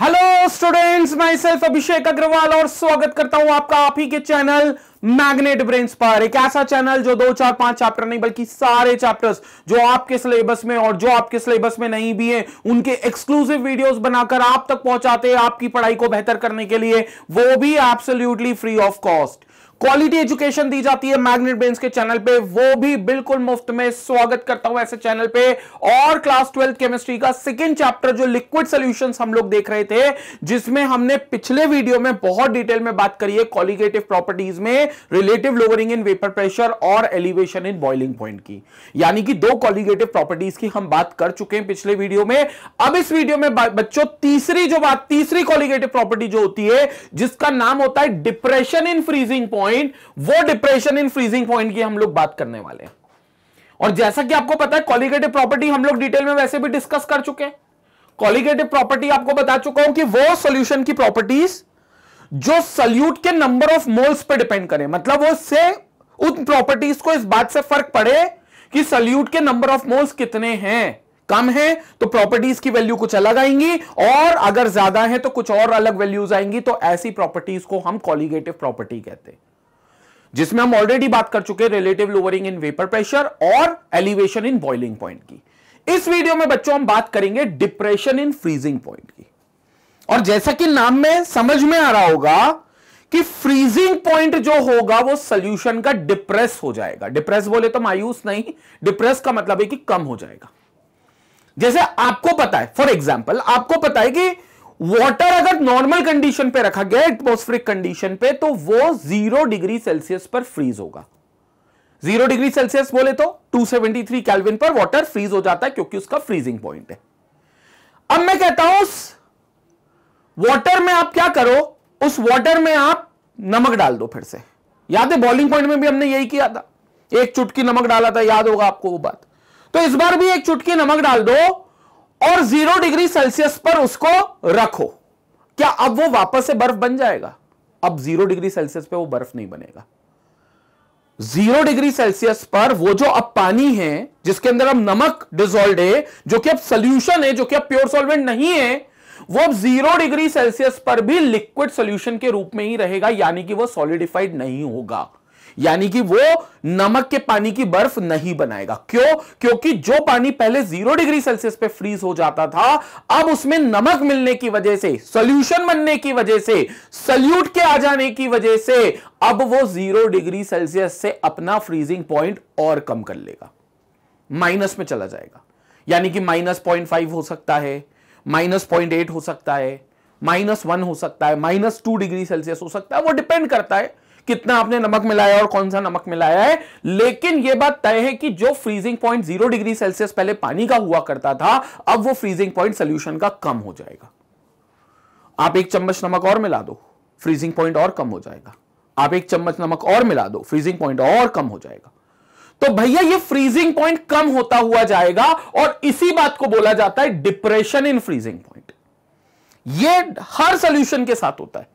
Hello students myself Abhishek Agrawal और स्वागत करता हूँ आपका आप ही के चैनल मैग्नेट ब्रेन्स पर। एक ऐसा चैनल जो दो, चार, पाँच चैप्टर नहीं, बल्कि सारे चैप्टर्स जो आपके सिलेबस में और जो आपके सिलेबस में नहीं भी है, उनके एक्सक्लूसिव वीडियोस बनाकर आप तक पहुंचाते हैं आपकी पढ़ाई को बेहतर करने के लिए, वो भी absolutely free of cost quality education दी जाती है मैग्नेट ब्रेन्स के चैनल पे। वो भी बिल्कुल मुफ़्त में स्वागत करता हूँ ऐसे चैनल पे। और क्लास ट्वेल्थ केमिस्ट्री का सेकेंड चैप्टर जो लिक्विड सॉल्यूशंस हम लोग देख रहे थे, जिसमें हमने पिछले वीडियो में बहुत डिटेल में बात करी है कॉलिगेटिव प्रॉपर्टीज़ में relative lowering in vapour pressure और एलिवेशन इन बॉइलिंग पॉइंट की। यानी कि दो कॉलिगेटिव प्रॉपर्टीज़ की हम बात कर चुके हैं पिछले वीडियो में। अब इस वीडियो में बच्चों, तीसरी जो बात, तीसरी कॉलिगेटिव प्रॉपर्टी जो होती है, जिसका नाम होता है depression in freezing point point वो डिप्रेशन इन फ्रीजिंग पॉइंट की हम लोग बात करने वाले हैं। और जैसा कि आपको पता है कॉलिगेटिव प्रॉपर्टी हम लोग डिटेल में वैसे भी डिस्कस कर चुके हैं। कॉलिगेटिव प्रॉपर्टी आपको बता चुका हूँ कि वो सॉल्यूशन की प्रॉपर्टीज़ जो सल्यूट के नंबर ऑफ़ मोल्स पे डिपेंड करें। मतलब वो से उन प्रॉपर्टीज़ को इस बात से फ़र्क पड़े कि सल्यूट के नंबर ऑफ़ मोल्स कितने हैं। कम है तो प्रॉपर्टीज़ की वैल्यू कुछ अलग आएँगी, और अगर ज़्यादा है तो कुछ और अलग वैल्यूज़ आएँगी तो ऐसी प्रॉपर्टीज़ को हम कॉलिगेटिव प्रॉपर्टी कहते हैं। जिसमें हम ऑलरेडी बात कर चुके हैं relative lowering in vapour pressure और एलिवेशन इन बॉइलिंग पॉइंट की। इस वीडियो में बच्चों, हम बात करेंगे डिप्रेशन इन फ्रीजिंग पॉइंट की। और जैसा कि नाम में, समझ में आ रहा होगा कि फ्रीजिंग पॉइंट जो होगा, वो सोल्यूशन का डिप्रेस हो जाएगा। डिप्रेस बोले तो मायूस नहीं डिप्रेस का मतलब है कि कम हो जाएगा। जैसे आपको पता है फॉर एग्ज़ाम्पल आपको पता है कि वाटर अगर नॉर्मल कंडीशन पे रखा गया एटमोस्फेरिक कंडीशन पे तो वो ज़ीरो डिग्री सेल्सियस पर फ्रीज होगा। ज़ीरो डिग्री सेल्सियस बोले तो 273 केल्विन पर वाटर फ्रीज हो जाता है क्योंकि उसका फ्रीजिंग पॉइंट है। अब मैं कहता हूँ, उस वाटर में आप क्या करो, उस वाटर में आप नमक डाल दो फिर से। याद है बॉइलिंग पॉइंट में भी हमने यही किया था। एक चुटकी नमक डाला था, याद होगा आपको वो बात। तो इस बार भी एक चुटकी नमक डाल दो और ज़ीरो डिग्री सेल्सियस पर उसको रखो। क्या अब वो वापस से बर्फ़ बन जाएगा? अब ज़ीरो डिग्री सेल्सियस पे वो बर्फ़ नहीं बनेगा। ज़ीरो डिग्री सेल्सियस पर वो जो अब पानी है, जिसके अंदर अब नमक डिजोल्व है, जो कि अब सोल्यूशन है, जो कि अब प्योर सॉल्वेंट नहीं है, वो अब ज़ीरो डिग्री सेल्सियस पर भी लिक्विड सोल्यूशन के रूप में ही रहेगा, यानी कि वो सॉलिडिफाइड नहीं होगा। यानी कि वो नमक के पानी की बर्फ़ नहीं बनाएगा। क्यों? क्योंकि जो पानी पहले ज़ीरो डिग्री सेल्सियस पे फ्रीज हो जाता था, अब उसमें नमक मिलने की वजह से, सोल्यूशन बनने की वजह से, सल्यूट के आ जाने की वजह से, अब वो ज़ीरो डिग्री सेल्सियस से अपना फ्रीजिंग पॉइंट और कम कर लेगा। माइनस में चला जाएगा। यानी कि माइनस पॉइंट फाइव हो सकता है, माइनस पॉइंट एट हो सकता है, माइनस वन हो सकता है, माइनस टू डिग्री सेल्सियस हो सकता है, वो डिपेंड करता है कितना आपने नमक मिलाया और कौन सा नमक मिलाया है? लेकिन यह बात तय है कि जो freezing point zero degree Celsius पहले पानी का हुआ करता था, अब वो फ्रीजिंग पॉइंट सोल्यूशन का कम हो जाएगा। आप एक चम्मच नमक और मिला दो फ्रीजिंग पॉइंट और कम हो जाएगा। आप एक चम्मच नमक और मिला दो फ्रीजिंग पॉइंट और कम हो जाएगा। तो भैया, ये फ्रीजिंग पॉइंट कम होता हुआ जाएगा और इसी बात को बोला जाता है डिप्रेशन इन फ्रीजिंग पॉइंट ये हर सोल्यूशन के साथ होता है।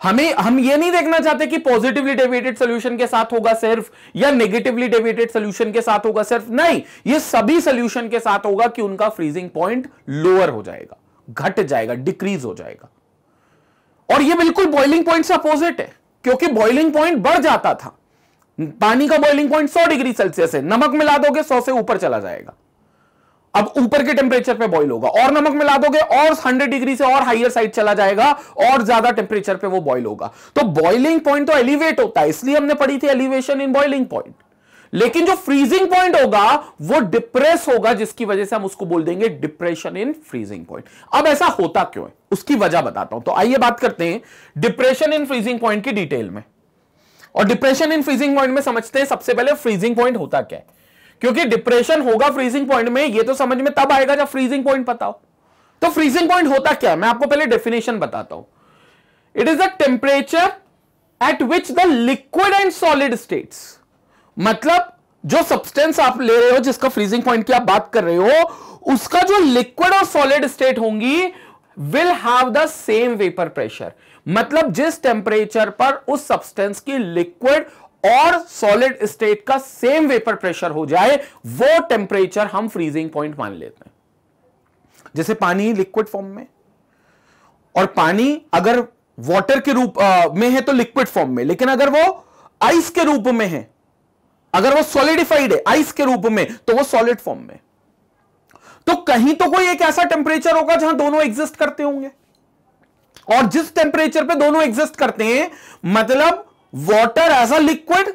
हमें, हम ये नहीं देखना चाहते कि पॉजिटिवली डेविएटेड सोल्यूशन के साथ होगा सिर्फ़, या नेगेटिवली डेविएटेड सोल्यूशन के साथ होगा सिर्फ़, नहीं, ये सभी सोल्यूशन के साथ होगा कि उनका फ्रीजिंग पॉइंट लोअर हो जाएगा, घट जाएगा डिक्रीज हो जाएगा। और ये बिल्कुल बॉइलिंग पॉइंट से अपोजिट है, क्योंकि बॉइलिंग पॉइंट बढ़ जाता था। पानी का बॉइलिंग पॉइंट 100 डिग्री सेल्सियस है, नमक मिला दोगे 100 से ऊपर चला जाएगा। अब ऊपर के टेम्परेचर पे बॉईल होगा। और नमक मिला दोगे, और 100 डिग्री से और हाइयर साइड चला जाएगा, और ज़्यादा टेम्परेचर पे वो बॉईल होगा। तो बॉइलिंग पॉइंट तो एलिवेट होता है, इसलिए हमने पढ़ी थी एलिवेशन इन बॉइलिंग पॉइंट लेकिन जो फ्रीजिंग पॉइंट होगा, वो डिप्रेस होगा, जिसकी वजह से हम उसको बोल देंगे डिप्रेशन इन फ्रीजिंग पॉइंट अब ऐसा होता क्यों है? उसकी वजह बताता हूँ। तो आइए बात करते हैं डिप्रेशन इन फ्रीजिंग पॉइंट की डिटेल में। और डिप्रेशन इन फ्रीजिंग पॉइंट में समझते हैं, सबसे पहले फ्रीजिंग पॉइंट होता क्या है? क्योंकि डिप्रेशन होगा फ्रीजिंग पॉइंट में, ये तो समझ में तब आएगा जब फ्रीजिंग पॉइंट पता हो तो फ्रीजिंग पॉइंट होता क्या? मैं आपको पहले डेफिनेशन बताता हूँ। It is the temperature at which the liquid and solid states मतलब जो सब्सटेंस आप ले रहे हो, जिसका फ्रीजिंग पॉइंट की आप बात कर रहे हो, उसका जो लिक्विड और सॉलिड स्टेट होंगी will have the same vapour pressure मतलब जिस टेम्परेचर पर उस सब्सटेंस की लिक्विड और सॉलिड स्टेट का सेम वेपर प्रेशर हो जाए वो टेम्परेचर हम फ्रीजिंग पॉइंट मान लेते हैं। जैसे पानी लिक्विड फॉर्म में। और पानी अगर वाटर के रूप आ, में है तो लिक्विड फॉर्म में लेकिन अगर वो आइस के रूप में है अगर वो सॉलिडिफाइड है आइस के रूप में तो वो सॉलिड फॉर्म में। तो कहीं तो कोई एक ऐसा टेम्परेचर होगा जहाँ दोनों एग्जिस्ट करते होंगे। और जिस टेम्परेचर पे दोनों एग्जिस्ट करते हैं मतलब water as a liquid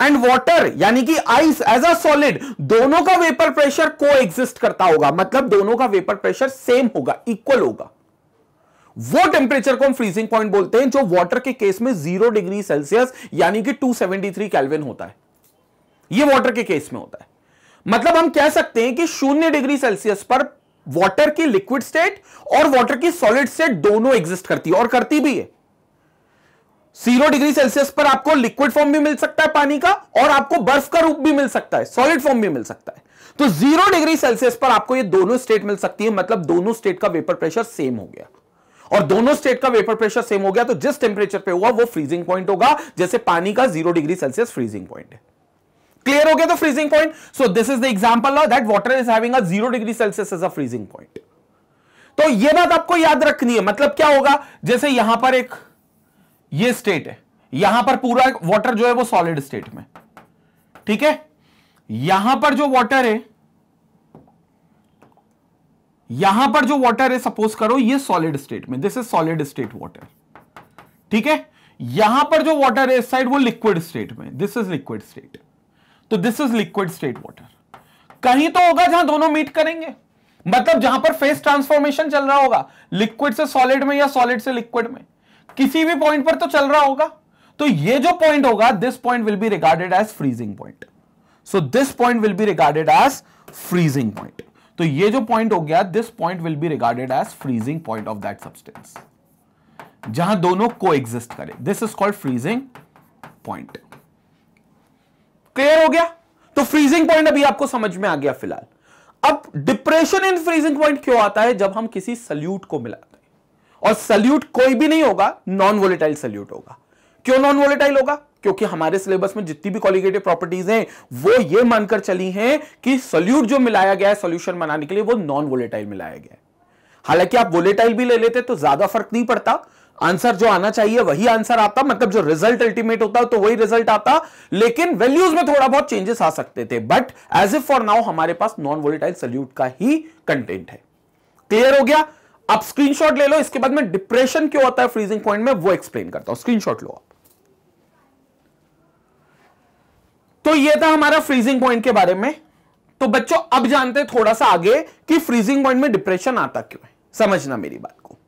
and water यानी कि आइस एज अ सॉलिड दोनों का वेपर प्रेशर को एग्जिस्ट करता होगा। मतलब दोनों का वेपर प्रेशर सेम होगा इक्वल होगा। वो टेम्परेचर को हम फ्रीजिंग पॉइंट बोलते हैं, जो वाटर के केस में ज़ीरो डिग्री सेल्सियस यानी कि 273 केल्विन होता है। ये वाटर के केस में होता है। मतलब हम कह सकते हैं कि शून्य डिग्री सेल्सियस पर वाटर की लिक्विड स्टेट और वाटर की सॉलिड स्टेट दोनों एग्जिस्ट करती है, और करती भी है। ज़ीरो डिग्री सेल्सियस पर आपको लिक्विड फॉर्म भी मिल सकता है पानी का और आपको बर्फ़ का रूप भी मिल सकता है सॉलिड फॉर्म भी मिल सकता है। तो ज़ीरो डिग्री सेल्सियस पर आपको ये दोनों स्टेट मिल सकती है मतलब दोनों स्टेट का वेपर प्रेशर सेम हो गया। और दोनों स्टेट का वेपर प्रेशर सेम हो गया तो जिस टेम्परेचर पे हुआ, वो फ्रीजिंग पॉइंट होगा, जैसे पानी का zero degree Celsius freezing point है। क्लियर हो गया तो freezing point so this is the example that water is a zero degree Celsius as a freezing point तो यह बात आपको याद रखनी है मतलब क्या होगा? जैसे यहाँ पर एक ये स्टेट है। यहाँ पर पूरा वाटर जो है वो सॉलिड स्टेट में। ठीक है? यहाँ पर जो वाटर है, यहाँ पर जो वाटर है सपोज़ करो ये सॉलिड स्टेट में this is solid state water ठीक है? यहाँ पर जो वाटर है साइड वो लिक्विड स्टेट में दिस इज़ लिक्विड स्टेट तो this is liquid state water कहीं तो होगा जहाँ दोनों मीट करेंगे। मतलब जहाँ पर फेस ट्रांसफॉर्मेशन चल रहा होगा लिक्विड से सॉलिड में या सॉलिड से लिक्विड में। किसी भी पॉइंट पर तो चल रहा होगा। तो ये जो पॉइंट होगा this point will be regarded as freezing point so this point will be regarded as freezing point तो ये जो पॉइंट हो गया this point will be regarded as freezing point of that substance जहाँ दोनों को एग्जिस्ट करे। This is called freezing point clear हो गया? तो फ्रीजिंग पॉइंट अभी आपको समझ में आ गया फ़िलहाल। अब डिप्रेशन इन फ्रीजिंग पॉइंट क्यों आता है? जब हम किसी सल्यूट को मिलाते हैं और सल्यूट कोई भी नहीं होगा नॉन वोलेटाइल सल्यूट होगा। क्यों नॉन वोलेटाइल होगा? क्योंकि हमारे सिलेबस में जितनी भी कॉलिगेटिव प्रॉपर्टीज़ हैं, वो ये मानकर चली हैं कि सल्यूट जो मिलाया गया है सॉल्यूशन बनाने के लिए वो नॉन वोलेटाइल मिलाया गया है। हालाँकि आप वोलेटाइल भी ले लेते तो ज़्यादा फ़र्क नहीं पड़ता। आंसर जो आना चाहिए, वही आंसर आता मतलब जो रिज़ल्ट अल्टीमेट होता तो वही रिज़ल्ट आता। लेकिन वैल्यूज़ में थोड़ा बहुत चेंजेस आ सकते थे। But as a for now हमारे पास नॉन वोलेटाइल सल्यूट का ही कंटेंट है। क्लियर हो गया? आप स्क्रीनशॉट ले लो, इसके बाद में डिप्रेशन क्यों होता है फ्रीजिंग पॉइंट में, वो एक्सप्लेन करता हूँ। स्क्रीनशॉट लो आप। तो ये था हमारा फ्रीजिंग पॉइंट के बारे में। तो बच्चों, अब जानते हैं थोड़ा सा आगे कि फ्रीजिंग पॉइंट में डिप्रेशन आता क्यों है। समझना मेरी बात को।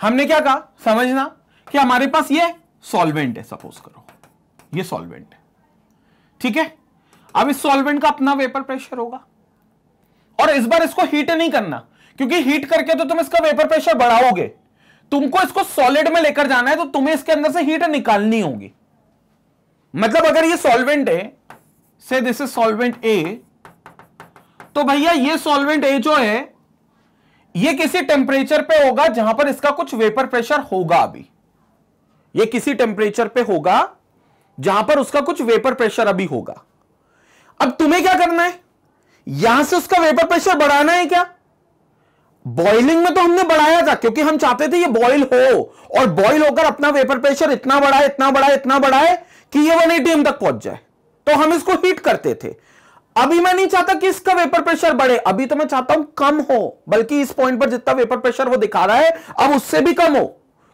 हमने क्या कहा? समझना कि हमारे पास ये सॉल्वेंट है सपोज़ करो। ये सॉल्वेंट है। ठीक है? अब इस सॉल्वेंट का अपना वेपर प्रेशर होगा। और इस बार इसको हीट नहीं करना। क्योंकि हीट करके तो तुम इसका वेपर प्रेशर बढ़ाओगे। तुमको इसको सॉलिड में लेकर जाना है तो तुम्हें इसके अंदर से हीट निकालनी होगी। मतलब अगर ये सॉल्वेंट है से दिस इज़ सॉल्वेंट ए तो भैया ये सॉल्वेंट ए जो है, ये किसी टेम्परेचर पे होगा जहाँ पर इसका कुछ वेपर प्रेशर होगा अभी। ये किसी टेम्परेचर पे होगा जहाँ पर उसका कुछ वेपर प्रेशर अभी होगा। अब तुम्हें क्या करना है? यहाँ से उसका वेपर प्रेशर बढ़ाना है क्या? बॉइलिंग में तो हमने बढ़ाया था, क्योंकि हम चाहते थे ये बॉइल हो। और बॉइल होकर अपना वेपर प्रेशर इतना बढ़ाए इतना बढ़ाए इतना बढ़ाए कि ये वन एटीएम तक पहुँच जाए। तो हम इसको हीट करते थे। अभी मैं नहीं चाहता कि इसका वेपर प्रेशर बढ़े। अभी तो मैं चाहता हूँ कम हो, बल्कि इस पॉइंट पर जितना वेपर प्रेशर वो दिखा रहा है, अब उससे भी कम हो।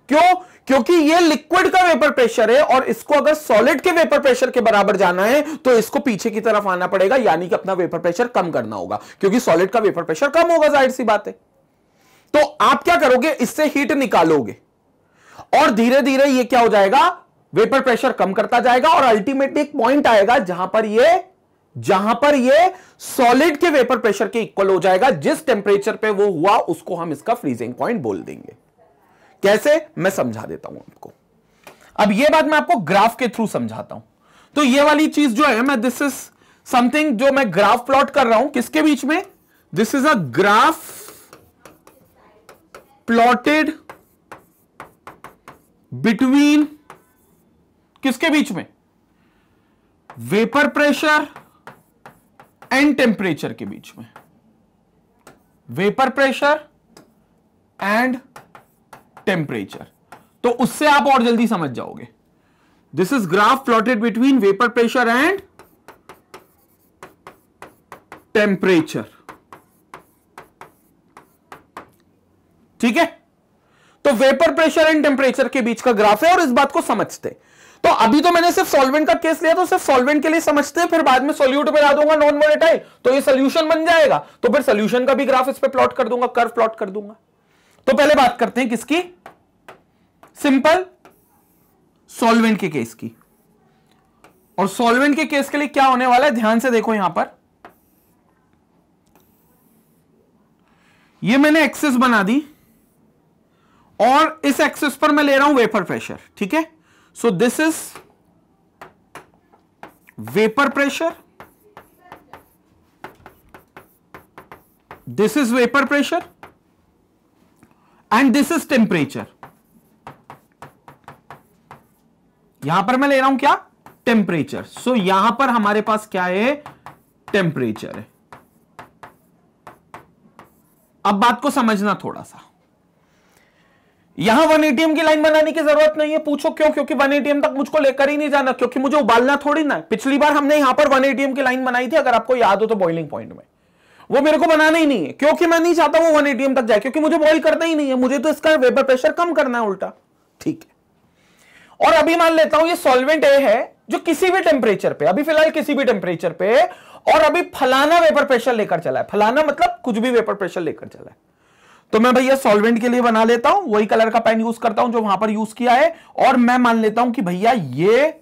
क्यों? क्योंकि ये लिक्विड का वेपर प्रेशर है और इसको अगर सॉलिड के वेपर प्रेशर के बराबर जाना है तो इसको पीछे की तरफ़ आना पड़ेगा, यानी कि अपना वेपर प्रेशर कम करना होगा। क्योंकि सॉलिड का वेपर प्रेशर कम होगा, ज़ाहिर सी बात है। तो आप क्या करोगे? इससे हीट निकालोगे। और धीरे धीरे ये क्या हो जाएगा? वेपर प्रेशर कम करता जाएगा और अल्टीमेटली एक पॉइंट आएगा जहाँ पर ये, जहाँ पर ये सॉलिड के वेपर प्रेशर के इक्वल हो जाएगा। जिस टेम्परेचर पे वो हुआ, उसको हम इसका फ्रीजिंग पॉइंट बोल देंगे। कैसे? मैं समझा देता हूँ आपको। अब ये बात मैं आपको ग्राफ के थ्रू समझाता हूँ। तो ये वाली चीज़ जो है, मैं दिस इज़ समथिंग जो मैं ग्राफ प्लॉट कर रहा हूँ। किसके बीच में? This is a graph plotted between किसके बीच में? वेपर प्रेशर एंड टेम्परेचर के बीच में। वेपर प्रेशर एंड टेम्परेचर तो उससे आप और जल्दी समझ जाओगे। This is graph plotted between vapour pressure and temperature ठीक है? तो वेपर प्रेशर एंड टेम्परेचर के बीच का ग्राफ है और इस बात को समझते। तो अभी तो मैंने सिर्फ़ सॉल्वेंट का केस लिया तो सिर्फ़ सॉल्वेंट के लिए समझते हैं, फिर बाद में सोल्यूट ला दूँगा नॉन वोलेटाइल तो ये सोल्यूशन बन जाएगा। तो फिर सोल्यूशन का भी ग्राफ इस पर प्लॉट कर दूँगा कर्व प्लॉट कर दूँगा। तो पहले बात करते हैं किसकी? सिंपल सॉल्वेंट के केस की। और सॉल्वेंट के केस के लिए क्या होने वाला है? ध्यान से देखो यहाँ पर। ये मैंने एक्सेस बना दी। और इस एक्सेस पर मैं ले रहा हूँ वेपर प्रेशर ठीक है? So this is vapour pressure this is vapour pressure and this is temperature यहाँ पर मैं ले रहा हूँ क्या? टेम्परेचर सो so, यहाँ पर हमारे पास क्या है? टेम्परेचर है। अब बात को समझना थोड़ा सा। यहाँ वन एटीएम की लाइन बनाने की ज़रूरत नहीं है। पूछो क्यों? क्योंकि वन एटीएम तक मुझको लेकर ही नहीं जाना। क्योंकि मुझे उबालना थोड़ी ना पिछली बार हमने यहाँ पर वन एटीएम की लाइन बनाई थी। अगर आपको याद हो तो बॉइलिंग पॉइंट में। वो मेरे को बनाना ही नहीं है। क्योंकि मैं नहीं चाहता वो वन एटीएम तक जाए। क्योंकि मुझे बॉइल करना ही नहीं है। मुझे तो इसका वेपर प्रेशर कम करना है उल्टा। ठीक है। और अभी मान लेता हूँ, ये सॉल्वेंट ए है, जो किसी भी टेम्परेचर पे, अभी फ़िलहाल किसी भी टेम्परेचर पे, और अभी फलाना वेपर प्रेशर लेकर चला है। फलाना मतलब कुछ भी वेपर प्रेशर लेकर चला है। तो मैं भैया सॉल्वेंट के लिए बना लेता हूँ, वही कलर का पेन यूज़ करता हूँ जो वहाँ पर यूज़ किया है, और मैं मान लेता हूँ कि भैया ये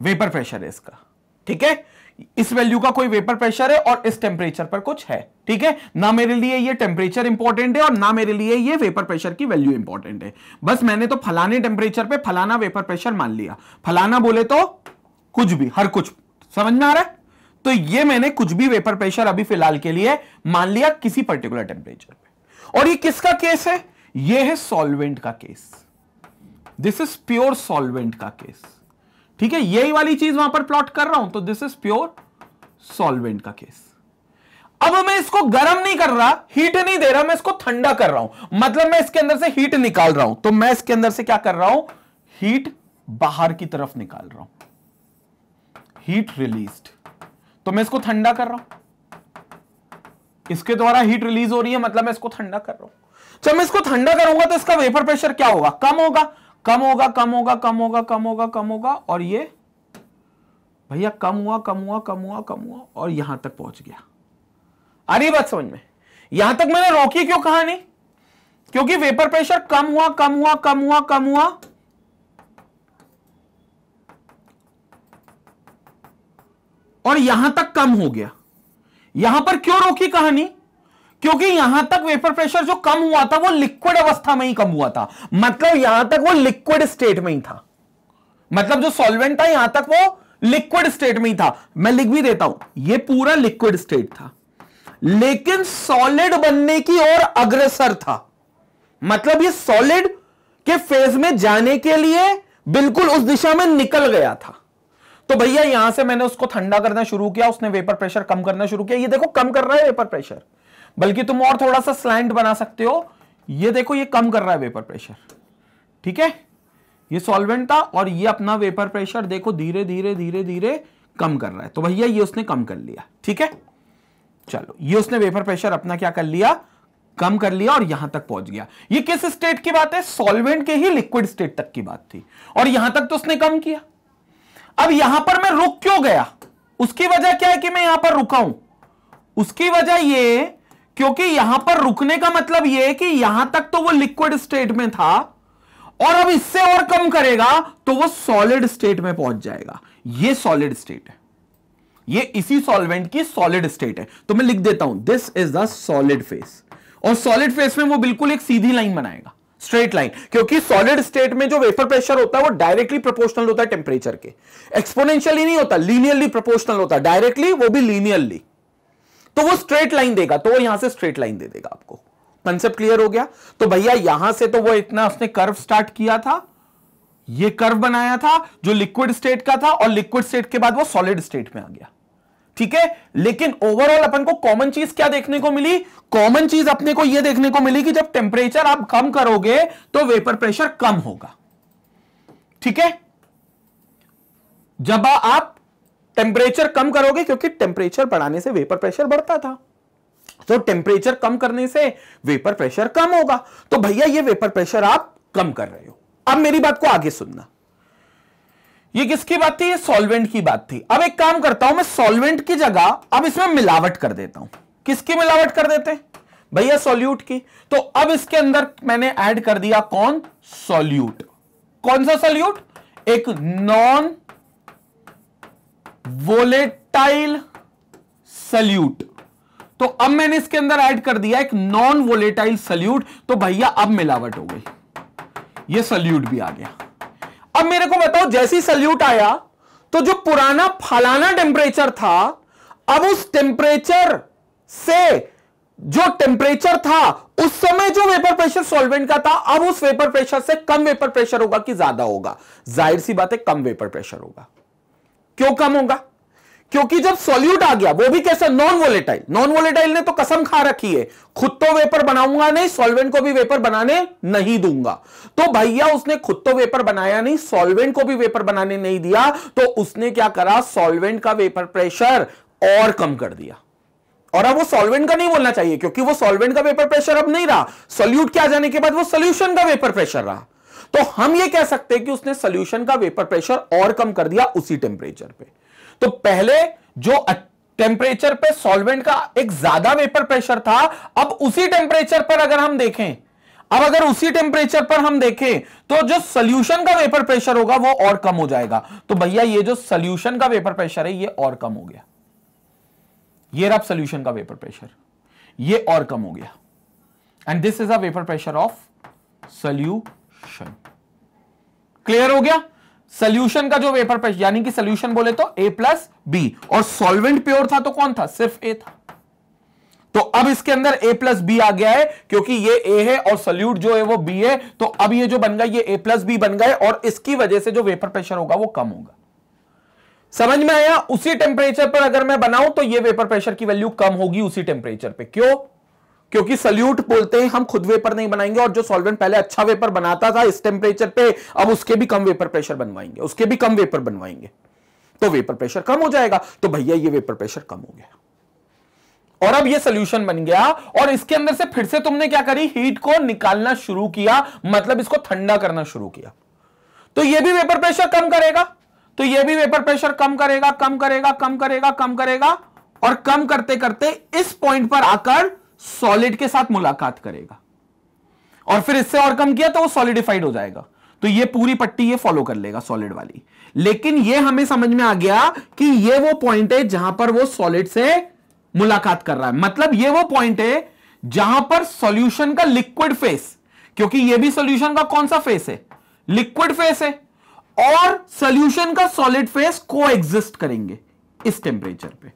वेपर प्रेशर है इसका, ठीक है? इस वैल्यू का कोई वेपर प्रेशर है और इस टेम्परेचर पर कुछ है, ठीक है? ना मेरे लिए ये टेम्परेचर इंपॉर्टेंट है और ना मेरे लिए ये वेपर प्रेशर की वैल्यू इंपॉर्टेंट है। बस मैंने तो फलाने टेम्परेचर पे फलाना वेपर प्रेशर मान लिया। फलाना बोले तो कुछ भी, हर कुछ, समझ में आ रहा है? तो ये मैंने कुछ भी वेपर प्रेशर अभी फ़िलहाल के लिए मान लिया किसी पर्टिकुलर टेम्परेचर पे। और ये किसका केस है? ये है सॉल्वेंट का case this is pure solvent का केस ठीक है, यही वाली चीज़ वहाँ पर प्लॉट कर रहा हूँ तो दिस इज़ प्योर सॉल्वेंट का केस अब मैं इसको गर्म नहीं कर रहा हीट नहीं दे रहा, मैं इसको ठंडा कर रहा हूँ। मतलब मैं इसके अंदर से हीट निकाल रहा हूँ। तो मैं इसके अंदर से क्या कर रहा हूँ? हीट बाहर की तरफ़ निकाल रहा हूँ। हीट रिलीज्ड तो मैं इसको ठंडा कर रहा हूँ। इसके द्वारा हीट रिलीज़ हो रही है मतलब मैं इसको ठंडा कर रहा हूँ। जब मैं इसको ठंडा करूँगा तो इसका वेपर प्रेशर क्या होगा? कम होगा कम होगा कम होगा कम होगा कम होगा कम होगा, और ये भैया कम हुआ कम हुआ कम हुआ कम हुआ, और यहाँ तक पहुँच गया। रही बात समझ में? यहाँ तक मैंने रोकी क्यों कहा नहीं क्योंकि वेपर प्रेशर कम हुआ कम हुआ कम हुआ कम हुआ और यहाँ तक कम हो गया। यहाँ पर क्यों रोकी कहानी? क्योंकि यहाँ तक वेपर प्रेशर जो कम हुआ था, वो लिक्विड अवस्था में ही कम हुआ था। मतलब यहाँ तक वो लिक्विड स्टेट में ही था। मतलब जो सॉल्वेंट था, यहाँ तक वो लिक्विड स्टेट में ही था। मैं लिख भी देता हूँ, ये पूरा लिक्विड स्टेट था। लेकिन सॉलिड बनने की ओर अग्रसर था। मतलब ये सॉलिड के फ़ेज़ में जाने के लिए बिल्कुल उस दिशा में निकल गया था। तो भैया, यहाँ से मैंने उसको ठंडा करना शुरू किया, उसने वेपर प्रेशर कम करना शुरू किया। ये देखो, कम कर रहा है वेपर प्रेशर। बल्कि तुम और थोड़ा सा स्लैंड बना सकते हो। ये देखो, ये कम कर रहा है वेपर प्रेशर। ठीक है? ये सॉल्वेंट था और ये अपना वेपर प्रेशर देखो, धीरे धीरे धीरे धीरे कम कर रहा है। तो भैया, ये उसने कम कर लिया। ठीक है? चलो, ये उसने वेपर प्रेशर अपना क्या कर लिया? कम कर लिया और यहाँ तक पहुँच गया। ये किस स्टेट की बात है? सॉल्वेंट के ही लिक्विड स्टेट तक की बात थी। और यहाँ तक तो उसने कम किया। अब यहाँ पर मैं रुक क्यों गया? उसकी वजह क्या है कि मैं यहाँ पर रुका हूँ? उसकी वजह ये, क्योंकि यहाँ पर रुकने का मतलब यह है कि यहाँ तक तो वो लिक्विड स्टेट में था, और अब इससे और कम करेगा तो वो सॉलिड स्टेट में पहुँच जाएगा। ये सॉलिड स्टेट है। ये इसी सॉल्वेंट की सॉलिड स्टेट है। तो मैं लिख देता हूँ this is the solid phase और सॉलिड फेस में वो बिल्कुल एक सीधी लाइन बनाएगा। स्ट्रेट लाइन, क्योंकि सॉलिड स्टेट में जो वेपर प्रेशर होता है, वो डायरेक्टली प्रोपोर्शनल होता है टेम्परेचर के। एक्सपोनेंशियली नहीं होता लीनियरली प्रोपोर्शनल होता है। डायरेक्टली वो भी लीनियरली तो वो स्ट्रेट लाइन देगा तो वो यहाँ से स्ट्रेट लाइन दे देगा आपको। कंसेप्ट क्लियर हो गया? तो भैया, यहाँ से तो वो इतना उसने कर्व स्टार्ट किया था। ये कर्व बनाया था, जो लिक्विड स्टेट का था, और लिक्विड स्टेट के बाद वो सॉलिड स्टेट में आ गया। ठीक है? लेकिन ओवरऑल अपन को कॉमन चीज़ क्या देखने को मिली? कॉमन चीज़ अपने को यह देखने को मिली कि जब टेम्परेचर आप कम करोगे तो वेपर प्रेशर कम होगा। ठीक है? जब आप टेम्परेचर कम करोगे, क्योंकि टेम्परेचर बढ़ाने से वेपर प्रेशर बढ़ता था। तो टेम्परेचर कम करने से वेपर प्रेशर कम होगा। तो भैया, ये वेपर प्रेशर आप कम कर रहे हो। अब मेरी बात को आगे सुनना। ये किसकी बात थी? ये सॉल्वेंट की बात थी। अब एक काम करता हूँ, मैं सॉल्वेंट की जगह अब इसमें मिलावट कर देता हूँ। किसकी मिलावट कर देते हैं? भैया सॉल्यूट की। तो अब इसके अंदर मैंने ऐड कर दिया कौन? सॉल्यूट कौन सा सॉल्यूट एक नॉन वोलेटाइल सल्यूट तो अब मैंने इसके अंदर ऐड कर दिया एक नॉन वोलेटाइल सल्यूट तो भैया, अब मिलावट हो गई। ये सल्यूट भी आ गया। अब मेरे को बताओ, जैसी सल्यूट आया तो जो पुराना फलाना टेम्परेचर था, अब उस टेम्परेचर से जो टेम्परेचर था, उस समय जो वेपर प्रेशर सॉल्वेंट का था, अब उस वेपर प्रेशर से कम वेपर प्रेशर होगा कि ज़्यादा होगा? ज़ाहिर सी बात है, कम वेपर प्रेशर होगा। क्यों कम होगा? क्योंकि जब सॉल्यूट आ गया, वो भी कैसा नॉन वोलेटाइल नॉन वोलेटाइल ने तो कसम खा रखी है। खुद तो वेपर बनाऊँगा नहीं सॉल्वेंट को भी वेपर बनाने नहीं दूँगा। तो भैया, उसने खुद तो वेपर बनाया नहीं सॉल्वेंट को भी वेपर बनाने नहीं दिया तो उसने क्या करा? सॉल्वेंट का वेपर प्रेशर और कम कर दिया। और अब वो सॉल्वेंट का नहीं बोलना चाहिए, क्योंकि वो सॉल्वेंट का वेपर प्रेशर अब नहीं रहा। सोल्यूट के आ जाने के बाद वो सोल्यूशन का वेपर प्रेशर रहा। तो हम ये कह सकते हैं कि उसने सोल्यूशन का वेपर प्रेशर और कम कर दिया उसी टेम्परेचर पे। तो पहले जो टेम्परेचर पे सॉल्वेंट का एक ज़्यादा वेपर प्रेशर था, अब उसी टेम्परेचर पर अगर हम देखें, अब अगर उसी टेम्परेचर पर हम देखें तो जो सोल्यूशन का वेपर प्रेशर होगा, वो और कम हो जाएगा। तो भैया, ये जो सोल्यूशन का वेपर प्रेशर है, ये और कम हो गया। ये रहा सोल्यूशन का वेपर प्रेशर ये और कम हो गया। And this is a vapour pressure of solution clear हो गया? सोल्यूशन का जो वेपर प्रेशर यानी कि सोल्यूशन बोले तो ए प्लस बी और सॉल्वेंट प्योर था तो कौन था? सिर्फ़ ए था। तो अब इसके अंदर ए प्लस बी आ गया है, क्योंकि ये ए है और सल्यूट जो है वो बी है। तो अब ये जो बन गया, ये ए प्लस बी बन गए और इसकी वजह से जो वेपर प्रेशर होगा वो कम होगा। समझ में आया? उसी टेम्परेचर पर अगर मैं बनाऊँ तो ये वेपर प्रेशर की वैल्यू कम होगी उसी टेम्परेचर पे। क्यों? क्योंकि सल्यूट बोलते हैं हम खुद वेपर नहीं बनाएँगे और जो सॉल्वेंट पहले अच्छा वेपर बनाता था इस टेम्परेचर पे, अब उसके भी कम वेपर प्रेशर बनवाएँगे, उसके भी कम वेपर बनवाएँगे। तो वेपर प्रेशर कम हो जाएगा। तो भैया, ये वेपर प्रेशर कम हो गया। और अब ये सोल्यूशन बन गया और इसके अंदर से फिर से तुमने क्या करी? हीट को निकालना शुरू किया मतलब इसको ठंडा करना शुरू किया। तो ये भी वेपर प्रेशर कम करेगा। तो ये भी वेपर प्रेशर कम करेगा कम करेगा कम करेगा कम करेगा। और कम करते करते इस पॉइंट पर आकर सॉलिड के साथ मुलाकात करेगा। और फिर इससे और कम किया तो वो सॉलिडिफाइड हो जाएगा। तो ये पूरी पट्टी ये फॉलो कर लेगा सॉलिड वाली। लेकिन ये हमें समझ में आ गया कि ये वो पॉइंट है जहाँ पर वो सॉलिड से मुलाकात कर रहा है। मतलब ये वो पॉइंट है जहाँ पर सॉल्यूशन का लिक्विड फेस क्योंकि ये भी सॉल्यूशन का कौन सा फेस है? लिक्विड फेस है। और सॉल्यूशन का सॉलिड फेस को करेंगे इस टेम्परेचर पे।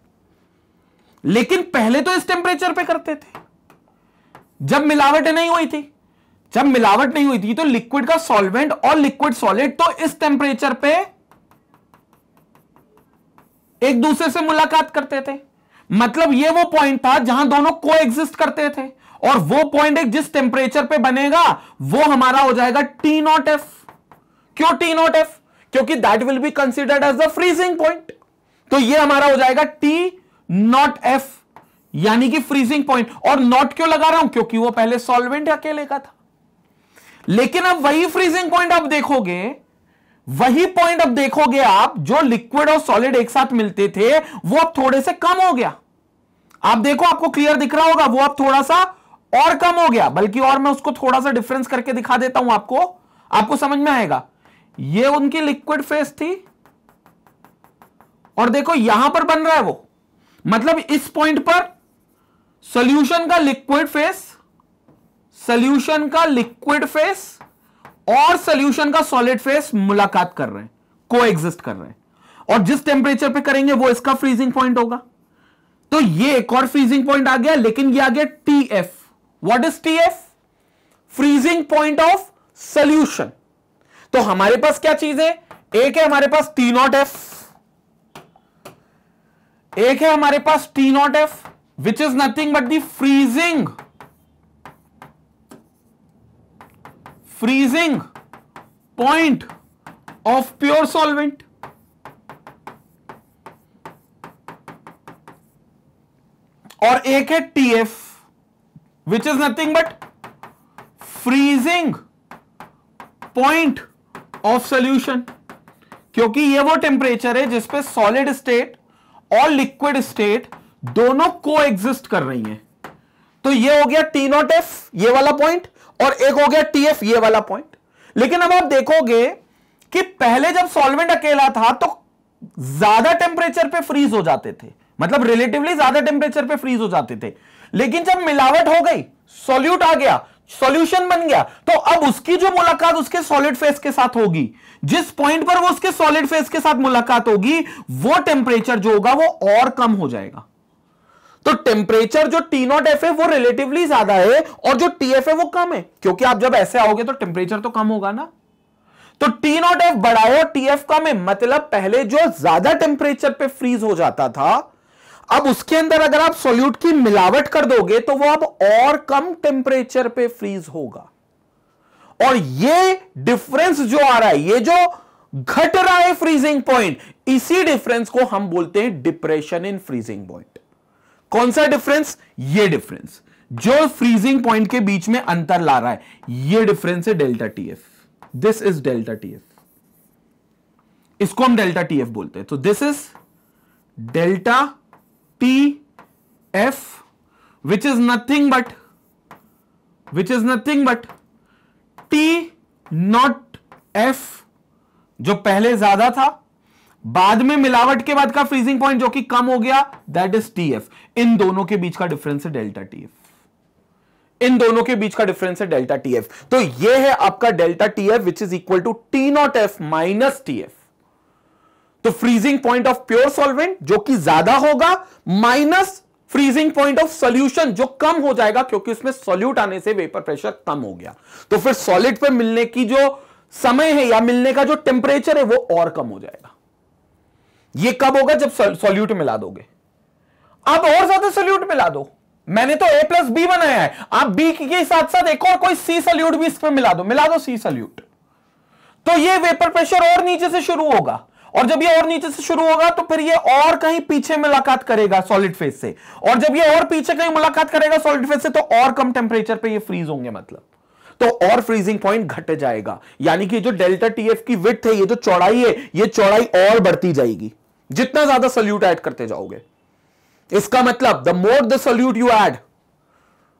लेकिन पहले तो इस टेम्परेचर पे करते थे। जब मिलावट नहीं हुई थी, जब मिलावट नहीं हुई थी तो लिक्विड का सॉल्वेंट और लिक्विड सॉलिड तो इस टेम्परेचर पे एक दूसरे से मुलाकात करते थे। मतलब ये वो पॉइंट था जहाँ दोनों को एग्जिस्ट करते थे। और वो पॉइंट एक जिस टेम्परेचर पे बनेगा, वो हमारा हो जाएगा टी नॉट एफ़ क्यों टी नॉट एफ़ क्योंकि that will be considered as the freezing point तो ये हमारा हो जाएगा टी नॉट एफ़ यानी कि फ्रीजिंग पॉइंट और नॉट क्यों लगा रहा हूँ? क्योंकि वो पहले सॉल्वेंट अकेले का था। लेकिन अब वही फ्रीजिंग पॉइंट आप देखोगे, वही पॉइंट अब देखोगे आप, जो लिक्विड और सॉलिड एक साथ मिलते थे, वो अब थोड़े से कम हो गया। आप देखो, आपको क्लियर दिख रहा होगा, वो अब थोड़ा सा और कम हो गया। बल्कि और मैं उसको थोड़ा सा डिफरेंस करके दिखा देता हूँ आपको। आपको समझ में आएगा? ये उनकी लिक्विड फेस थी। और देखो, यहाँ पर बन रहा है वो। मतलब इस पॉइंट पर सॉल्यूशन का लिक्विड फेस सॉल्यूशन का लिक्विड फेस और सॉल्यूशन का सॉलिड फेस मुलाकात कर रहे हैं को एग्जिस्ट कर रहे हैं। और जिस टेम्परेचर पे करेंगे वो इसका फ्रीजिंग पॉइंट होगा। तो ये एक और फ्रीजिंग पॉइंट आ गया, लेकिन ये आ गया T F what is T F freezing point of solution तो हमारे पास क्या चीज़ है? एक है हमारे पास टी नॉट एफ़ एक है हमारे पास T naught F which is nothing but the freezing freezing point of pure solvent और एक है T F which is nothing but freezing point of solution क्योंकि ये वो टेम्परेचर है जिसपे सॉलिड स्टेट और लिक्विड स्टेट दोनों को एग्जिस्ट कर रही हैं। तो ये हो गया टी नॉट एफ़ ये वाला पॉइंट और एक हो गया टी एफ़ ये वाला पॉइंट लेकिन अब आप देखोगे कि पहले जब सॉल्वेंट अकेला था तो ज़्यादा टेम्परेचर पे फ्रीज हो जाते थे। मतलब रिलेटिवली ज़्यादा टेम्परेचर पे फ्रीज हो जाते थे। लेकिन जब मिलावट हो गई सॉल्यूट आ गया सॉल्यूशन बन गया। तो अब उसकी जो मुलाकात उसके सॉलिड फेस के साथ होगी, जिस पॉइंट पर वो उसके सॉलिड फेस के साथ मुलाकात होगी, वो टेम्परेचर जो होगा वो और कम हो जाएगा। तो टेम्परेचर जो टी नॉट एफ़ है वो रिलेटिवली ज़्यादा है और जो टी एफ़ है वो कम है। क्योंकि आप जब ऐसे आओगे तो टेम्परेचर तो कम होगा ना। तो टी नॉट एफ़ है टी एफ़ कम है मतलब पहले जो ज़्यादा टेम्परेचर पे फ्रीज हो जाता था अब उसके अंदर अगर आप सोल्यूट की मिलावट कर दोगे तो वो अब और कम टेम्परेचर पे फ्रीज होगा। और ये डिफरेंस जो आ रहा है, ये जो घट रहा है फ्रीजिंग पॉइंट इसी डिफरेंस को हम बोलते हैं डिप्रेशन इन फ्रीजिंग पॉइंट कौन सा डिफरेंस ये डिफरेंस जो फ्रीजिंग पॉइंट के बीच में अंतर ला रहा है, ये डिफरेंस है delta T F this is delta T F इसको हम डेल्टा टी एफ़ बोलते हैं। तो this is delta T F which is nothing but which is nothing but T naught F जो पहले ज़्यादा था, बाद में मिलावट के बाद का फ्रीजिंग पॉइंट जो कि कम हो गया दैट इज़ टी एफ़ इन दोनों के बीच का डिफरेंस है डेल्टा टी एफ़ इन दोनों के बीच का डिफरेंस है डेल्टा टी एफ़ तो यह है आपका delta T F which is equal to T naught F minus T F तो freezing point of pure solvent जो कि ज़्यादा होगा minus freezing point of solution जो कम हो जाएगा, क्योंकि उसमें सॉल्यूट आने से वेपर प्रेशर कम हो गया। तो फिर सॉलिड पर मिलने की जो समय है या मिलने का जो टेम्परेचर है, वो और कम हो जाएगा। ये कब होगा? जब सॉल्यूट मिला दोगे। आप और ज़्यादा सॉल्यूट मिला दो। मैंने तो ए प्लस बी बनाया है। आप बी के साथ साथ एक और कोई सी सल्यूट भी इस पर मिला दो। मिला दो सी सल्यूट तो ये वेपर प्रेशर और नीचे से शुरू होगा। और जब ये और नीचे से शुरू होगा तो फिर ये और कहीं पीछे मुलाकात करेगा सॉलिड फेस से। और जब ये और पीछे कहीं मुलाकात करेगा सॉलिड फेस से तो और कम टेम्परेचर पे ये फ्रीज होंगे मतलब। तो और फ्रीजिंग पॉइंट घट जाएगा। यानी कि जो डेल्टा टीएफ की विथ है, ये जो चौड़ाई है, ये चौड़ाई और बढ़ती जाएगी। जितना ज़्यादा सल्यूट ऐड करते जाओगे। इसका मतलब the more the solute you add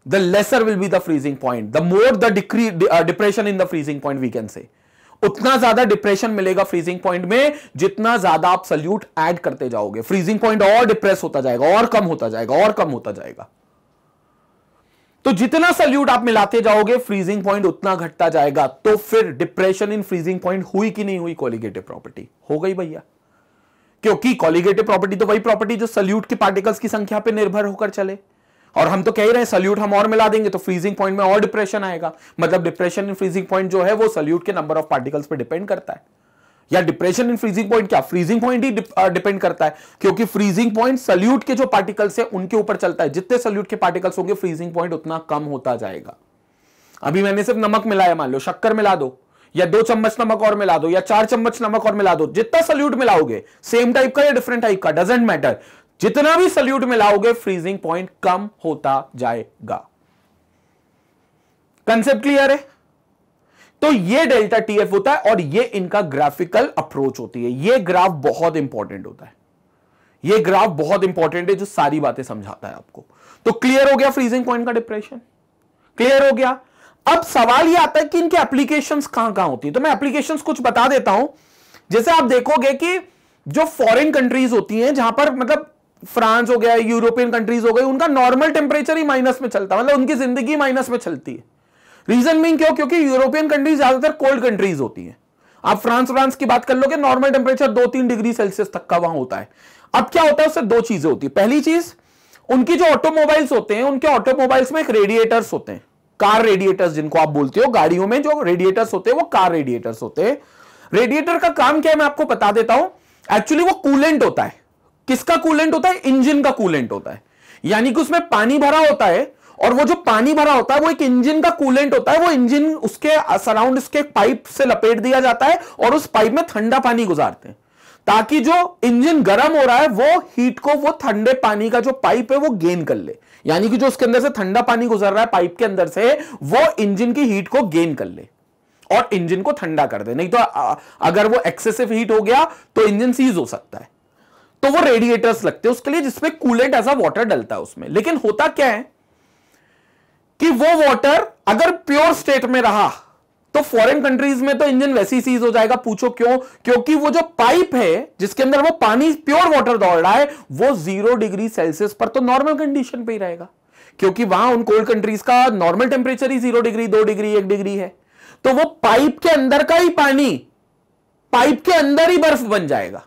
the lesser will be the freezing point the more the decree depression in the freezing point we can say उतना ज़्यादा डिप्रेशन मिलेगा फ्रीजिंग पॉइंट में, जितना ज़्यादा आप सल्यूट ऐड करते जाओगे। फ्रीजिंग पॉइंट और डिप्रेस होता जाएगा, और कम होता जाएगा, और कम होता जाएगा। तो जितना सल्यूट आप मिलाते जाओगे फ्रीजिंग पॉइंट उतना घटता जाएगा। तो फिर डिप्रेशन इन फ्रीजिंग पॉइंट हुई कि नहीं हुई कॉलिगेटिव प्रॉपर्टी हो गई भैया। क्योंकि कॉलिगेटिव प्रॉपर्टी तो वही प्रॉपर्टी जो सल्यूट के पार्टिकल्स की संख्या पर निर्भर होकर चले। और हम तो कह ही रहे हैं सल्यूट हम और मिला देंगे तो फ्रीजिंग पॉइंट में और डिप्रेशन आएगा। मतलब डिप्रेशन इन फ्रीजिंग पॉइंट जो है, वो सल्यूट के नंबर ऑफ़ पार्टिकल्स पे डिपेंड करता है। या डिप्रेशन इन फ्रीजिंग पॉइंट क्या? फ्रीजिंग पॉइंट ही डिपेंड करता है, क्योंकि फ्रीजिंग पॉइंट सल्यूट के जो पार्टिकल्स है, उनके ऊपर चलता है। जितने सल्यूट के पार्टिकल्स होंगे फ्रीजिंग पॉइंट उतना कम होता जाएगा। अभी मैंने सिर्फ़ नमक मिलाया, मान लो, शक्कर मिला दो, या दो चम्मच नमक और मिला दो, या चार चम्मच नमक और मिला दो, जितना सल्यूट मिलाओगे सेम टाइप का या डिफरेंट टाइप का डजेंट मैटर जितना भी सल्यूट मिलाओगे फ्रीजिंग पॉइंट कम होता जाएगा। कंसेप्ट क्लियर है? तो ये डेल्टा टीएफ होता है और ये इनका ग्राफिकल अप्रोच होती है। ये ग्राफ बहुत इंपॉर्टेंट होता है। ये ग्राफ बहुत इंपॉर्टेंट है जो सारी बातें समझाता है आपको। तो क्लियर हो गया फ्रीजिंग पॉइंट का डिप्रेशन क्लियर हो गया? अब सवाल ये आता है कि इनके एप्लीकेशंस कहाँ कहाँ होती है? तो मैं एप्लीकेशंस कुछ बता देता हूँ। जैसे आप देखोगे कि जो फॉरेन कंट्रीज़ होती हैं, जहाँ पर मतलब फ्रांस हो गया, यूरोपियन कंट्रीज़ हो गई, उनका नॉर्मल टेम्परेचर ही माइनस में चलता है। मतलब उनकी ज़िंदगी माइनस में चलती है। रीजन मीन क्यों? क्योंकि यूरोपियन कंट्रीज़ ज़्यादातर कोल्ड कंट्रीज़ होती है। आप फ्रांस फ्रांस की बात कर लोगे नॉर्मल टेम्परेचर दो तीन डिग्री सेल्सियस तक का वहाँ होता है। अब क्या होता है? उससे दो चीज़ें होती है। पहली चीज़, उनकी जो ऑटोमोबाइल्स होते हैं, उनके ऑटोमोबाइल्स में एक रेडिएटर्स होते हैं। कार रेडिएटर्स जिनको आप बोलते हो, गाड़ियों में जो रेडिएटर्स होते हैं, वो कार रेडिएटर्स होते हैं। रेडिएटर का काम क्या है? मैं आपको बता देता हूँ। एक्चुअली वो कूलेंट होता है। किसका कूलेंट होता है? इंजन का कूलेंट होता है। यानी कि उसमें पानी भरा होता है और वो जो पानी भरा होता है, वो एक इंजन का कूलेंट होता है। वो इंजन उसके सराउंड उसके पाइप से लपेट दिया जाता है और उस पाइप में ठंडा पानी गुजारते हैं। ताकि जो इंजन गर्म हो रहा है, वो हीट को, वो ठंडे पानी का जो पाइप है, वो गेन कर ले। यानी कि जो उसके अंदर से ठंडा पानी गुजर रहा है पाइप के अंदर से, वो इंजन की हीट को गेन कर ले और इंजन को ठंडा कर दे। नहीं तो अगर वो एक्सेसिव हीट हो गया तो इंजन सीज हो सकता है। तो वो रेडिएटर्स लगते हैं उसके लिए जिसमें कूलेंट ऐसा वाटर डलता है उसमें। लेकिन होता क्या है कि वो वाटर अगर प्योर स्टेट में रहा तो फॉरेन कंट्रीज़ में तो इंजन वैसी ही सीज हो जाएगा। पूछो क्यों? क्योंकि वो जो पाइप है, जिसके अंदर वो पानी प्योर वाटर दौड़ रहा है, वो ज़ीरो डिग्री सेल्सियस पर तो नॉर्मल कंडीशन पे ही रहेगा। क्योंकि वहाँ उन कोल्ड कंट्रीज़ का नॉर्मल टेम्परेचर ही ज़ीरो डिग्री दो डिग्री एक डिग्री है। तो वो पाइप के अंदर का ही पानी पाइप के अंदर ही बर्फ़ बन जाएगा।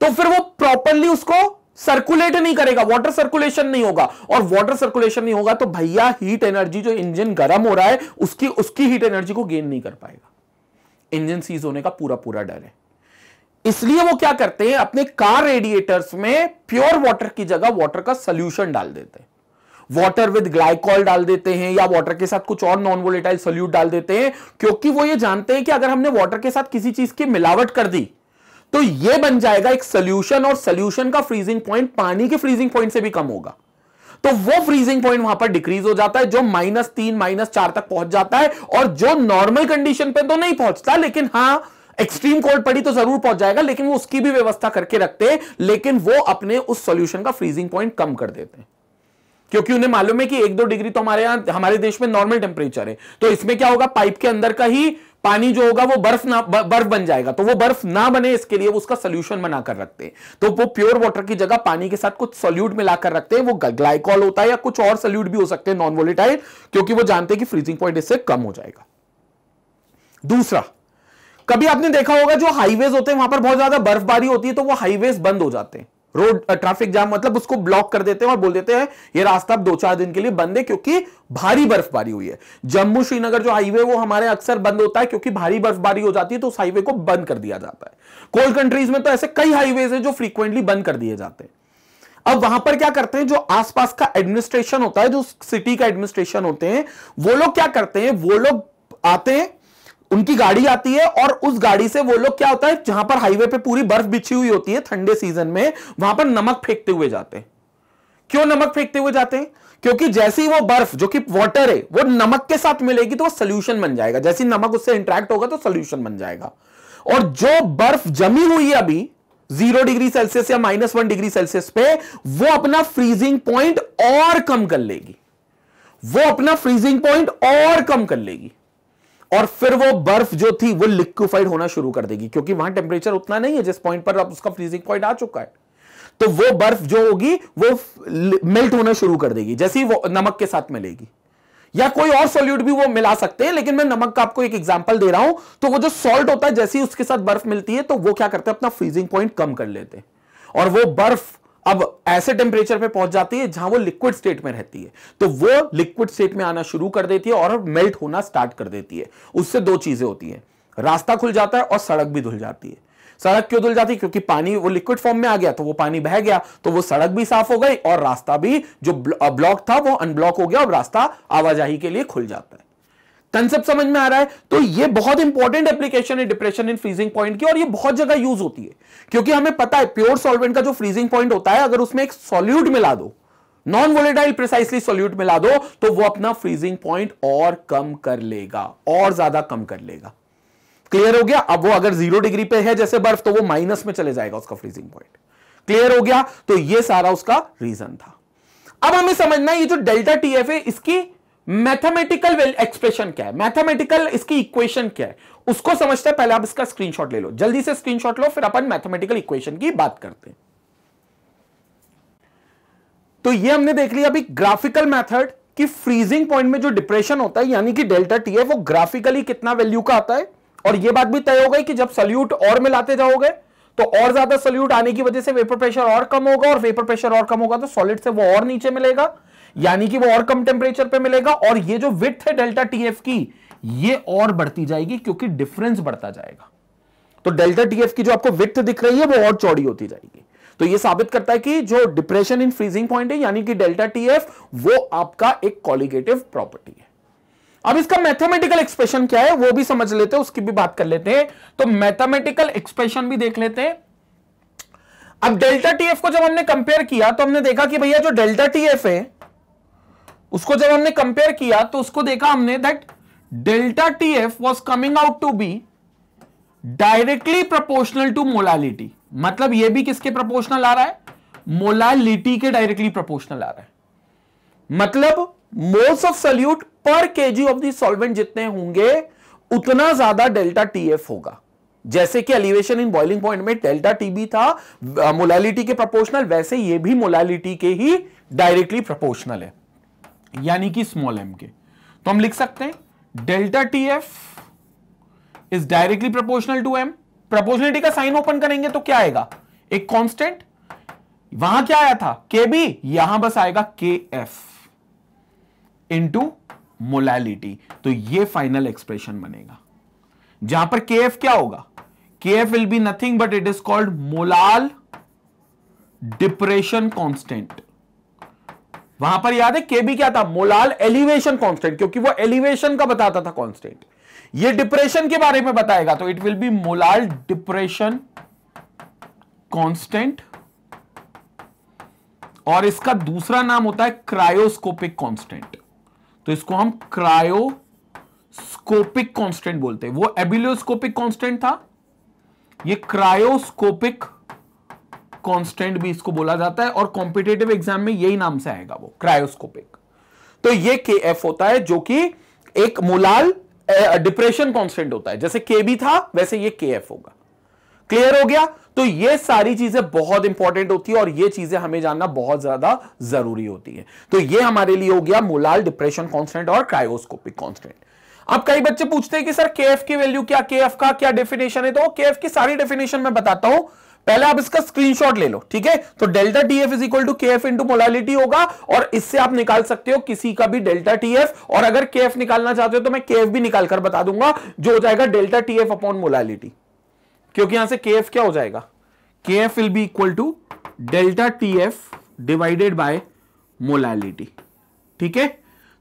तो फिर वो प्रॉपरली उसको सर्कुलेट नहीं करेगा वाटर सर्कुलेशन नहीं होगा। और वाटर सर्कुलेशन नहीं होगा तो भैया हीट एनर्जी जो इंजन गर्म हो रहा है, उसकी उसकी हीट एनर्जी को गेन नहीं कर पाएगा। इंजन सीज होने का पूरा पूरा डर है। इसलिए वो क्या करते हैं, अपने कार रेडिएटर्स में प्योर वाटर की जगह वाटर का सोल्यूशन डाल देते हैं। वाटर विद ग्लाइकॉल डाल देते हैं या वाटर के साथ कुछ और नॉन वोलेटाइल सोल्यूट डाल देते हैं, क्योंकि वो ये जानते हैं कि अगर हमने वाटर के साथ किसी चीज़ की मिलावट कर दी तो यह बन जाएगा एक सोल्यूशन और सोल्यूशन का फ्रीजिंग पॉइंट पानी के फ्रीजिंग पॉइंट से भी कम होगा। तो वो फ्रीजिंग पॉइंट वहाँ पर डिक्रीज हो जाता है, जो माइनस तीन माइनस चार तक पहुँच जाता है और जो नॉर्मल कंडीशन पे तो नहीं पहुँचता, लेकिन हाँ एक्सट्रीम कोल्ड पड़ी तो ज़रूर पहुँच जाएगा, लेकिन वो उसकी भी व्यवस्था करके रखते हैं, लेकिन वो अपने उस सॉल्यूशन का फ्रीजिंग पॉइंट कम कर देते हैं। क्योंकि उन्हें मालूम है कि एक दो डिग्री तो हमारे यहाँ, हमारे देश में नॉर्मल टेम्परेचर है। तो इसमें क्या होगा पाइप के अंदर का ही पानी जो होगा वो बर्फ़ ना बर्फ़ बन जाएगा। तो वो बर्फ़ ना बने, इसके लिए वो उसका सोल्यूशन बनाकर रखते हैं। तो वो प्योर वाटर की जगह पानी के साथ कुछ सोल्यूट मिलाकर रखते हैं। वो ग्लाइकॉल होता है या कुछ और सोल्यूट भी हो सकते हैं नॉन वोलेटाइल क्योंकि वो जानते हैं कि फ्रीजिंग पॉइंट इससे कम हो जाएगा। दूसरा, कभी आपने देखा होगा जो हाईवेज होते हैं, वहाँ पर बहुत ज़्यादा बर्फबारी होती है तो वो हाईवेज बंद हो जाते हैं। रोड ट्रैफ़िक जाम मतलब उसको ब्लॉक कर देते हैं और बोल देते हैं, ये रास्ता अब दो चार दिन के लिए बंद है क्योंकि भारी बर्फबारी हुई है। जम्मू श्रीनगर जो हाईवे वो हमारे अक्सर बंद होता है क्योंकि भारी बर्फबारी हो जाती है तो उस हाईवे को बंद कर दिया जाता है। कोल्ड कंट्रीज़ में तो ऐसे कई हाईवे है जो फ्रीक्वेंटली बंद कर दिए जाते हैं। अब वहाँ पर क्या करते हैं, जो आसपास का एडमिनिस्ट्रेशन होता है, जो सिटी का एडमिनिस्ट्रेशन होते हैं, वो लोग क्या करते हैं, वो लोग आते हैं उनकी गाड़ी आती है और उस गाड़ी से वो लोग क्या होता है, जहाँ पर हाईवे पे पूरी बर्फ़ बिछी हुई होती है ठंडे सीज़न में, वहाँ पर नमक फेंकते हुए जाते हैं। क्यों नमक फेंकते हुए जाते हैं? क्योंकि जैसी वो बर्फ़, जो कि वाटर है, वो नमक के साथ मिलेगी तो वो सोल्यूशन बन जाएगा। जैसी नमक उससे इंट्रैक्ट होगा तो सोल्यूशन बन जाएगा। और जो बर्फ़ जमी हुई है अभी ज़ीरो डिग्री सेल्सियस या माइनस वन डिग्री सेल्सियस पे, वो अपना फ्रीजिंग पॉइंट और कम कर लेगी। वो अपना फ्रीजिंग पॉइंट और कम कर लेगी। और फिर वो बर्फ़ जो थी, वो लिक्विफाइड होना शुरू कर देगी, क्योंकि वहाँ टेम्परेचर उतना नहीं है जिस पॉइंट पर अब उसका फ्रीजिंग पॉइंट आ चुका है। तो वो बर्फ़ जो होगी, वो मेल्ट होना शुरू कर देगी, जैसे ही वो नमक के साथ मिलेगी। या कोई और सॉल्यूट भी वो मिला सकते हैं, लेकिन मैं नमक का आपको एक एग्जांपल दे रहा हूँ। तो वो जो सॉल्ट होता है, जैसे ही उसके साथ बर्फ़ मिलती है तो वो क्या करते हैं, अपना फ्रीजिंग पॉइंट कम कर लेते हैं। और वो बर्फ़ अब ऐसे टेम्परेचर पे पहुँच जाती है जहाँ वो लिक्विड स्टेट में रहती है। तो वो लिक्विड स्टेट में आना शुरू कर देती है और मेल्ट होना स्टार्ट कर देती है। उससे दो चीज़ें होती है। रास्ता खुल जाता है और सड़क भी धुल जाती है। सड़क क्यों धुल जाती? है क्योंकि पानी वो लिक्विड फॉर्म में आ गया तो वो पानी बह गया तो वो सड़क भी साफ़ हो गई और रास्ता भी जो ब्लॉक था वो अनब्लॉक हो गया और रास्ता आवाजाही के लिए खुल जाता है। कंसेप्ट समझ में आ रहा है तो ये बहुत इंपॉर्टेंट एप्लीकेशन है डिप्रेशन इन फ्रीजिंग पॉइंट की, और ये बहुत जगह यूज़ होती है। क्योंकि हमें पता है प्योर सॉल्वेंट का जो फ्रीजिंग पॉइंट होता है, अगर उसमें एक सॉल्यूट मिला दो नॉन वोलेटाइल प्रिसाइसली सॉल्यूट मिला दो तो वो अपना फ्रीजिंग पॉइंट और कम कर लेगा, और ज़्यादा कम कर लेगा। क्लियर हो गया? अब वो अगर ज़ीरो डिग्री पे है, जैसे बर्फ़ तो वो माइनस में चले जाएगा उसका फ्रीजिंग पॉइंट क्लियर हो गया? तो ये सारा उसका रीजन था। अब हमें समझना है, ये जो डेल्टा टीएफ है, इसकी मैथमेटिकल एक्सप्रेशन क्या है? मैथमेटिकल इसकी इक्वेशन क्या है? उसको समझते हैं, पहले आप इसका स्क्रीनशॉट ले लो। जल्दी से स्क्रीनशॉट लो, फिर अपन मैथमेटिकल इक्वेशन की बात करते हैं। तो ये हमने देख लिया अभी ग्राफिकल मेथड कि फ्रीजिंग पॉइंट में जो डिप्रेशन होता है, यानी कि डेल्टा टी है, वो ग्राफिकली कितना वैल्यू का आता है? और ये बात भी तय हो गई कि जब सल्यूट और मिलाते जाओगे तो और ज़्यादा सल्यूट आने की वजह से वेपर प्रेशर और कम होगा, और वेपर प्रेशर और कम होगा तो सॉलिड से वो और नीचे मिलेगा। यानी कि वो और कम टेम्परेचर पे मिलेगा और ये जो विथ है डेल्टा टीएफ की, ये और बढ़ती जाएगी क्योंकि डिफरेंस बढ़ता जाएगा। तो डेल्टा टीएफ की जो आपको विथ दिख रही है, वो और चौड़ी होती जाएगी। तो ये साबित करता है कि जो डिप्रेशन इन फ्रीजिंग पॉइंट है, यानी कि डेल्टा टी एफ़ वो आपका एक कॉलिगेटिव प्रॉपर्टी है। अब इसका मैथमेटिकल एक्सप्रेशन क्या है, वो भी समझ लेते हैं, उसकी भी बात कर लेते हैं। तो मैथमेटिकल एक्सप्रेशन भी देख लेते हैं। अब डेल्टा टीएफ को जब हमने कंपेयर किया तो हमने देखा कि भैया जो डेल्टा टीएफ है उसको जब हमने कंपेयर किया तो उसको देखा हमने that delta T F was coming out to be directly proportional to molality मतलब यह भी किसके प्रोपोर्शनल आ रहा है? मोलालिटी के डायरेक्टली प्रोपोर्शनल आ रहा है। मतलब मोल्स ऑफ़ सल्यूट पर केजी ऑफ़ द सॉल्वेंट जितने होंगे, उतना ज़्यादा डेल्टा टीएफ होगा। जैसे कि एलिवेशन इन बॉइलिंग पॉइंट में डेल्टा टीबी था, मोलालिटी के प्रोपोर्शनल वैसे ये भी मोलालिटी के ही डायरेक्टली प्रोपोर्शनल है। यानी कि स्मॉल एम के। तो हम लिख सकते हैं delta T F is directly proportional to M proportionality का साइन ओपन करेंगे तो क्या आएगा? एक कांस्टेंट वहाँ क्या आया था? के बी यहाँ बस आएगा के एफ़ इंटू मोलैलिटी तो ये फाइनल एक्सप्रेशन बनेगा। जहाँ पर के एफ़ क्या होगा? K F will be nothing but it is called molal depression constant वहाँ पर याद है के बी क्या था? मोलाल एलिवेशन कांस्टेंट क्योंकि वो एलिवेशन का बताता था कांस्टेंट ये डिप्रेशन के बारे में बताएगा तो it will be molal depression constant और इसका दूसरा नाम होता है क्रायोस्कोपिक कांस्टेंट तो इसको हम क्रायोस्कोपिक कांस्टेंट बोलते हैं। वो एबिलियोस्कोपिक कांस्टेंट था, ये क्रायोस्कोपिक कांस्टेंट भी इसको बोला जाता है और कॉम्पिटेटिव एग्ज़ाम में यही नाम से आएगा वो क्रायोस्कोपिक तो ये के एफ़ होता है जो कि एक मोलाल डिप्रेशन कांस्टेंट होता है। जैसे के बी था, वैसे ये के एफ़ होगा। क्लियर हो गया? तो ये सारी चीज़ें बहुत इंपॉर्टेंट होती है और ये चीज़ें हमें जानना बहुत ज़्यादा ज़रूरी होती है। तो ये हमारे लिए हो गया मोलाल डिप्रेशन कांस्टेंट और क्रायोस्कोपिक कांस्टेंट अब कई बच्चे पूछते हैं कि, सर के एफ़ की वैल्यू क्या? के एफ़ का क्या डेफिनेशन है? तो के एफ़ की सारी डेफिनेशन मैं बताता हूँ। पहले आप इसका स्क्रीनशॉट ले लो, ठीक है? तो delta T F is equal to K F into molality होगा, और इससे आप निकाल सकते हो किसी का भी डेल्टा टी एफ़ और अगर के एफ़ निकालना चाहते हो तो मैं के एफ़ भी निकाल कर बता दूँगा, जो हो जाएगा delta T F upon molality क्योंकि यहाँ से के एफ़ क्या हो जाएगा? K F will be equal to delta T F divided by molality ठीक है?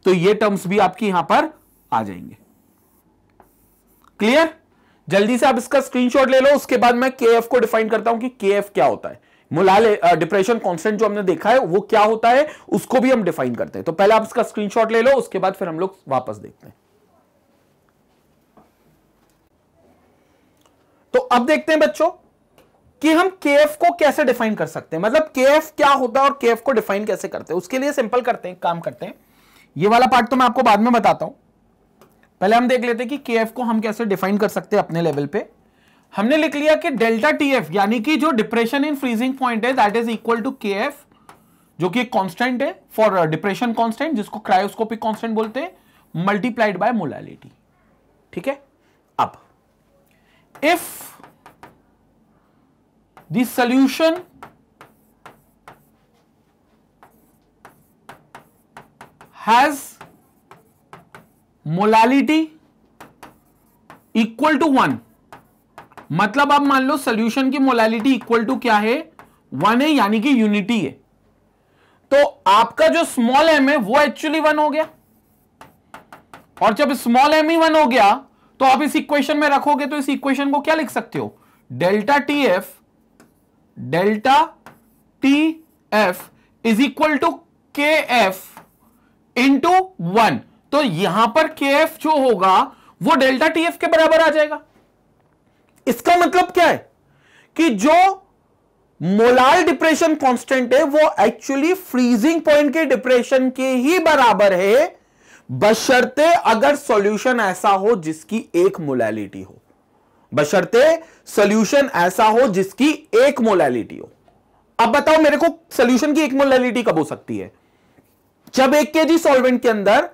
तो ये टर्म्स भी आपकी यहाँ पर आ जाएँगे। क्लियर जल्दी से आप इसका स्क्रीनशॉट ले लो, उसके बाद मैं के को डिफाइन करता हूँ कि के क्या होता है। मोलाल डिप्रेशन कॉन्स्टेंट जो हमने देखा है, वो क्या होता है, उसको भी हम डिफाइन करते हैं। तो पहले आप इसका स्क्रीनशॉट ले लो, उसके बाद फिर हम लोग वापस देखते हैं। तो अब देखते हैं बच्चों, कि हम केएफ को कैसे डिफाइन कर सकते हैं। मतलब के क्या होता है और के को डिफाइन कैसे करते हैं। उसके लिए सिंपल करते हैं, काम करते हैं। ये वाला पार्ट तो मैं आपको बाद में बताता हूँ। पहले हम देख लेते कि के को हम कैसे डिफाइन कर सकते हैं अपने लेवल पे। हमने लिख लिया कि डेल्टा टी एफ़ यानी कि जो डिप्रेशन इन फ्रीजिंग पॉइंट है that is equal to K F जो कि एक कांस्टेंट है फॉर डिप्रेशन कांस्टेंट जिसको क्रायोस्कोपिक कांस्टेंट बोलते हैं मल्टीप्लाइड बाय मोलालिटी ठीक है? अब if the solution has molality equal to one. मतलब आप मान लो सोल्यूशन की मोलालिटी इक्वल टू क्या है? वन है, यानी कि यूनिटी है। तो आपका जो स्मॉल एम है, वो एक्चुअली वन हो गया। और जब स्मॉल एम ही वन हो गया तो आप इस इक्वेशन में रखोगे तो इस इक्वेशन को क्या लिख सकते हो? Delta T F delta T F is equal to K F into one तो यहाँ पर के एफ़ जो होगा, वो डेल्टा टी एफ़ के बराबर आ जाएगा। इसका मतलब क्या है? कि जो मोलाल डिप्रेशन कांस्टेंट है, वो एक्चुअली फ्रीजिंग पॉइंट के डिप्रेशन के ही बराबर है। बशर्ते अगर सॉल्यूशन ऐसा हो जिसकी एक मोलैलिटी हो। बशर्ते सोल्यूशन ऐसा हो जिसकी एक मोलैलिटी हो। अब बताओ मेरे को सोल्यूशन की एक मोलैलिटी कब हो सकती है? जब एक के जी सॉल्वेंट के अंदर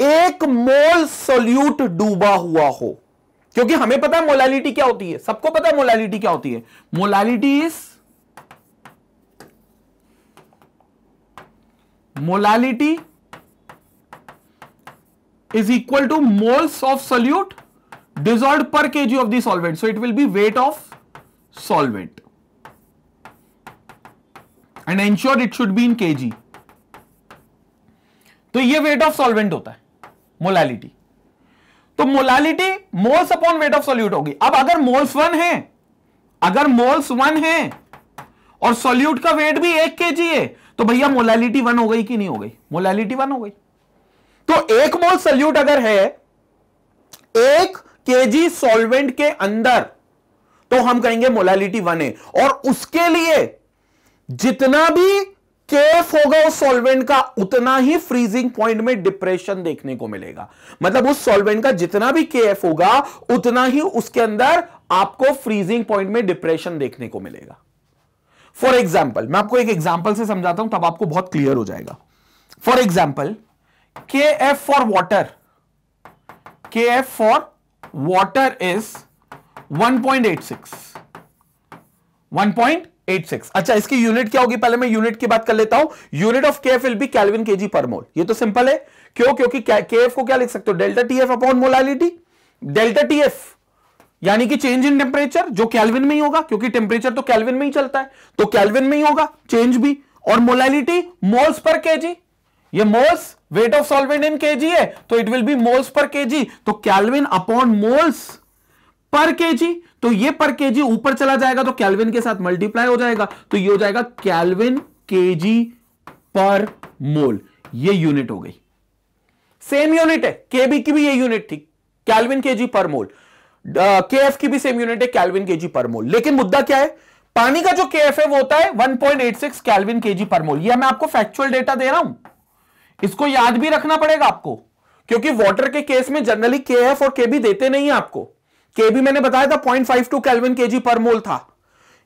एक मोल सोल्यूट डूबा हुआ हो। क्योंकि हमें पता है मोलालिटी क्या होती है। सबको पता है मोलालिटी क्या होती है। Molality is molality is equal to moles of solute dissolved per kg of the solvent. So, it will be weight of solvent. And ensure it should be in के तो ये वेट ऑफ़ सॉल्वेंट होता है। Molality. तो molality moles upon weight of solute होगी। अब अगर moles one है, अगर मोल्स वन है, और सॉल्यूट का वेट भी एक के है तो भैया मोलालिटी वन हो गई कि नहीं हो गई? मोलालिटी वन हो गई। तो एक मोल सल्यूट अगर है, एक केजी सॉल्वेंट के अंदर तो हम कहेंगे मोलालिटी वन है। और उसके लिए जितना भी केफ होगा उस सॉल्वेंट का, उतना ही फ्रीजिंग पॉइंट में डिप्रेशन देखने को मिलेगा। मतलब उस सॉल्वेंट का जितना भी केएफ होगा, उतना ही उसके अंदर आपको फ्रीजिंग पॉइंट में डिप्रेशन देखने को मिलेगा। फॉर एग्ज़ाम्पल मैं आपको एक एग्ज़ाम्पल से समझाता हूँ, तब आपको बहुत क्लियर हो जाएगा। For example K F for water K F for water is 1.86 1.86 अच्छा इसकी यूनिट क्या होगी? पहले मैं यूनिट की बात कर लेता हूँ। Unit of K F will be kelvin KG per mole ये तो सिंपल है। क्यों? क्योंकि के एफ़ को क्या लिख सकते हो? Delta T F upon molality delta T F यानी कि चेंज इन टेम्परेचर जो कैलविन में ही होगा, क्योंकि टेम्परेचर तो कैलविन में ही चलता है। तो कैलविन में ही होगा चेंज भी। और मोलालिटी मोल्स पर केजी ये moles weight of solvent in KG है। तो it will be moles per KG तो kelvin upon moles per KG तो ये पर केजी ऊपर चला जाएगा तो कैलविन के साथ मल्टीप्लाई हो जाएगा तो ये हो जाएगा कैलविन केजी पर मोल ये यूनिट हो गई। सेम यूनिट है केबी की भी ये यूनिट थी कैलविन केजी पर मोल के एफ़ की भी सेम यूनिट है कैलविन केजी पर मोल लेकिन मुद्दा क्या है? पानी का जो के एफ़ है, वो होता है 1.86 कैलविन केजी पर मोल ये मैं आपको फैक्चुअल डेटा दे रहा हूँ। इसको याद भी रखना पड़ेगा आपको, क्योंकि वाटर के केस में जनरली के एफ़ और के बी देते नहीं आपको। के बी मैंने बताया था 0.52 कैलविन केजी पर मोल था।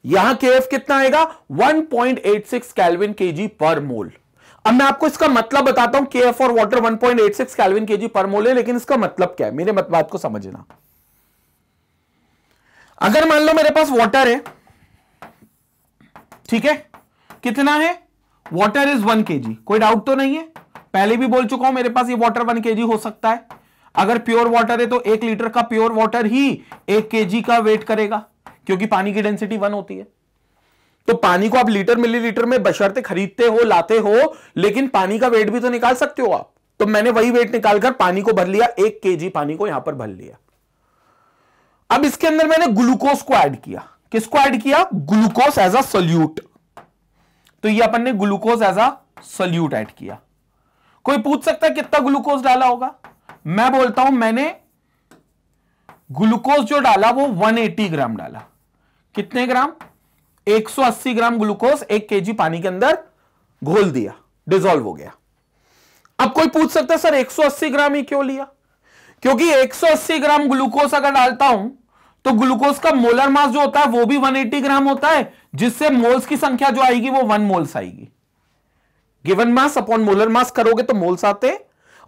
यहाँ के एफ़ कितना आएगा? 1.86 कैलविन केजी पर मोल। अब मैं आपको इसका मतलब बताता हूँ के एफ़ और वाटर 1.86 कैलविन केजी पर मोल है, लेकिन इसका मतलब क्या है? मेरे मत, बात को समझना। अगर मान लो मेरे पास वाटर है, ठीक है? कितना है? वाटर इज़ वन के कोई डाउट तो नहीं है? पहले भी बोल चुका हूँ, मेरे पास ये वाटर वन के हो सकता है। अगर प्योर वाटर है तो एक लीटर का प्योर वाटर ही एक के का वेट करेगा, क्योंकि पानी की डेंसिटी वन होती है। तो पानी को आप लीटर मिलीलीटर में बशर्ते खरीदते हो, लाते हो, लेकिन पानी का वेट भी तो निकाल सकते हो आप। तो मैंने वही वेट निकालकर पानी को भर लिया, एक के पानी को यहाँ पर भर लिया। अब इसके अंदर मैंने ग्लूकोज को ऐड किया। किसको ऐड किया? Glucose as a solute. तो ये अपन ने glucose as a solute add किया। कोई पूछ सकता है कितना ग्लूकोज डाला होगा? मैं बोलता हूँ, मैंने ग्लूकोज जो डाला, वो 180 ग्राम डाला। कितने ग्राम? 180 ग्राम ग्लूकोज एक केजी पानी के अंदर घोल दिया डिजोल्व हो गया। अब कोई पूछ सकता है, सर 180 ग्राम ही क्यों लिया? क्योंकि 180 ग्राम ग्लूकोज अगर डालता हूँ तो ग्लूकोज का मोलर मास जो होता है, वो भी 180 ग्राम होता है, जिससे मोल्स की संख्या जो आएगी, वो वन मोल्स आएगी। Given mass upon molar mass करोगे तो मोल्स आते